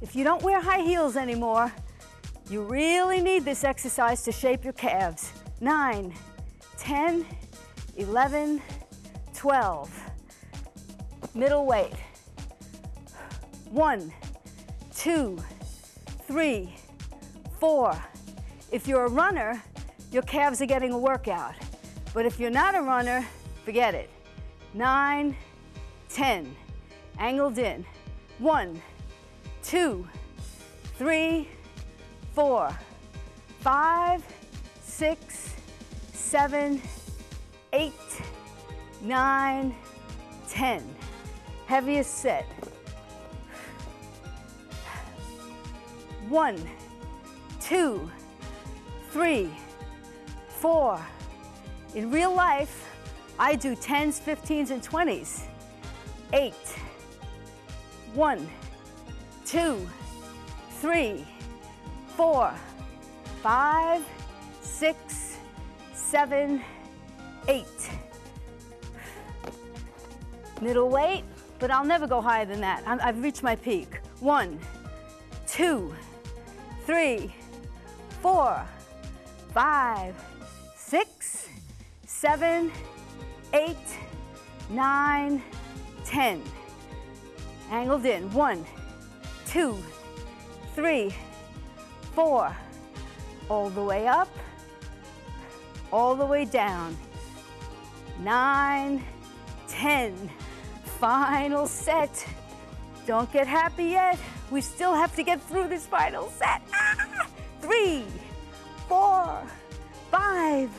A: If you don't wear high heels anymore, you really need this exercise to shape your calves. Nine, 10, 11, 12. Middle weight. One, two, three, four. If you're a runner, your calves are getting a workout. But if you're not a runner, forget it. Nine, 10, angled in. One, two, three, four, five, six, seven, eight, nine, ten. Heaviest set. One, two, three, four. In real life, I do 10s, 15s, and 20s. Eight. One, two, three, four, five, six, seven, eight. Middle weight, but I'll never go higher than that. i have reached my peak. One, two, three, four, five, six, seven, eight, nine, ten. Angled in. One, two, three, four. All the way up, all the way down. Nine, ten. Final set. Don't get happy yet. We still have to get through this final set. Ah! Three, four, five,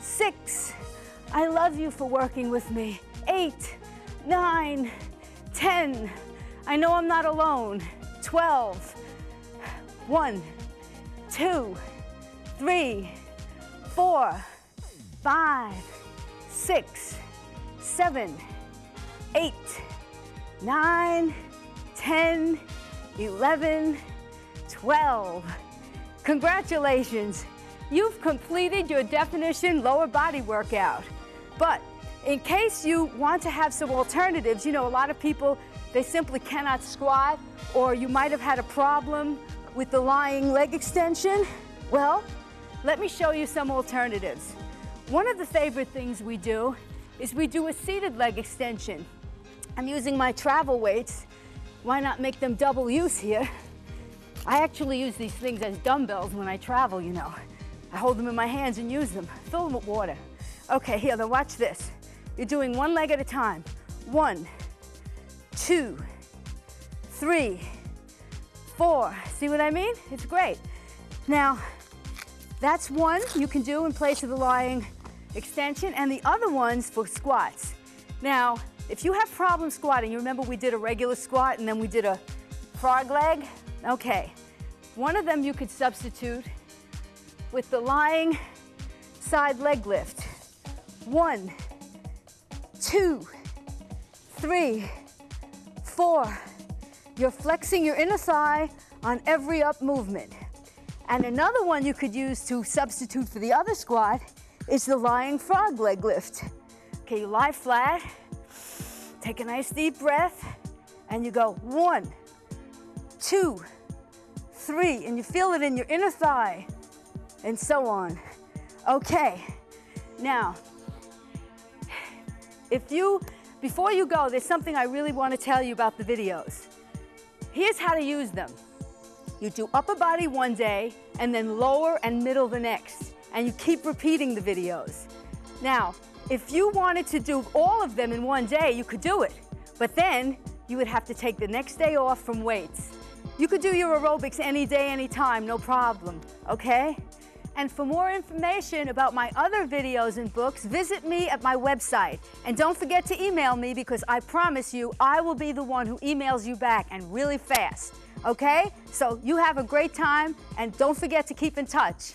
A: six. I love you for working with me. Eight, nine, ten. I know I'm not alone. Twelve. One, two, three, four, five, six, seven, eight, nine, ten, eleven, twelve. Congratulations, you've completed your definition lower body workout. But in case you want to have some alternatives, you know, a lot of people, they simply cannot squat, or you might have had a problem with the lying leg extension. Well, let me show you some alternatives. One of the favorite things we do is we do a seated leg extension. I'm using my travel weights. Why not make them double use here? I actually use these things as dumbbells when I travel, you know. I hold them in my hands and use them. Fill them with water. Okay, here, then watch this. You're doing one leg at a time. One, two, three, four. See what I mean? It's great. Now, that's one you can do in place of the lying extension, and the other one's for squats. Now, if you have problems squatting, you remember we did a regular squat and then we did a frog leg? Okay. One of them you could substitute with the lying side leg lift. One, two, three, four. You're flexing your inner thigh on every up movement. And another one you could use to substitute for the other squat is the lying frog leg lift. Okay, you lie flat, take a nice deep breath, and you go one, two, three, and you feel it in your inner thigh. and so on. Okay, now, if you, before you go, there's something I really want to tell you about the videos. Here's how to use them. You do upper body one day and then lower and middle the next. And you keep repeating the videos. Now, if you wanted to do all of them in one day, you could do it. But then you would have to take the next day off from weights. You could do your aerobics any day, anytime, no problem, okay? And for more information about my other videos and books, visit me at my website. And don't forget to email me because I promise you I will be the one who emails you back and really fast. Okay? So you have a great time and don't forget to keep in touch.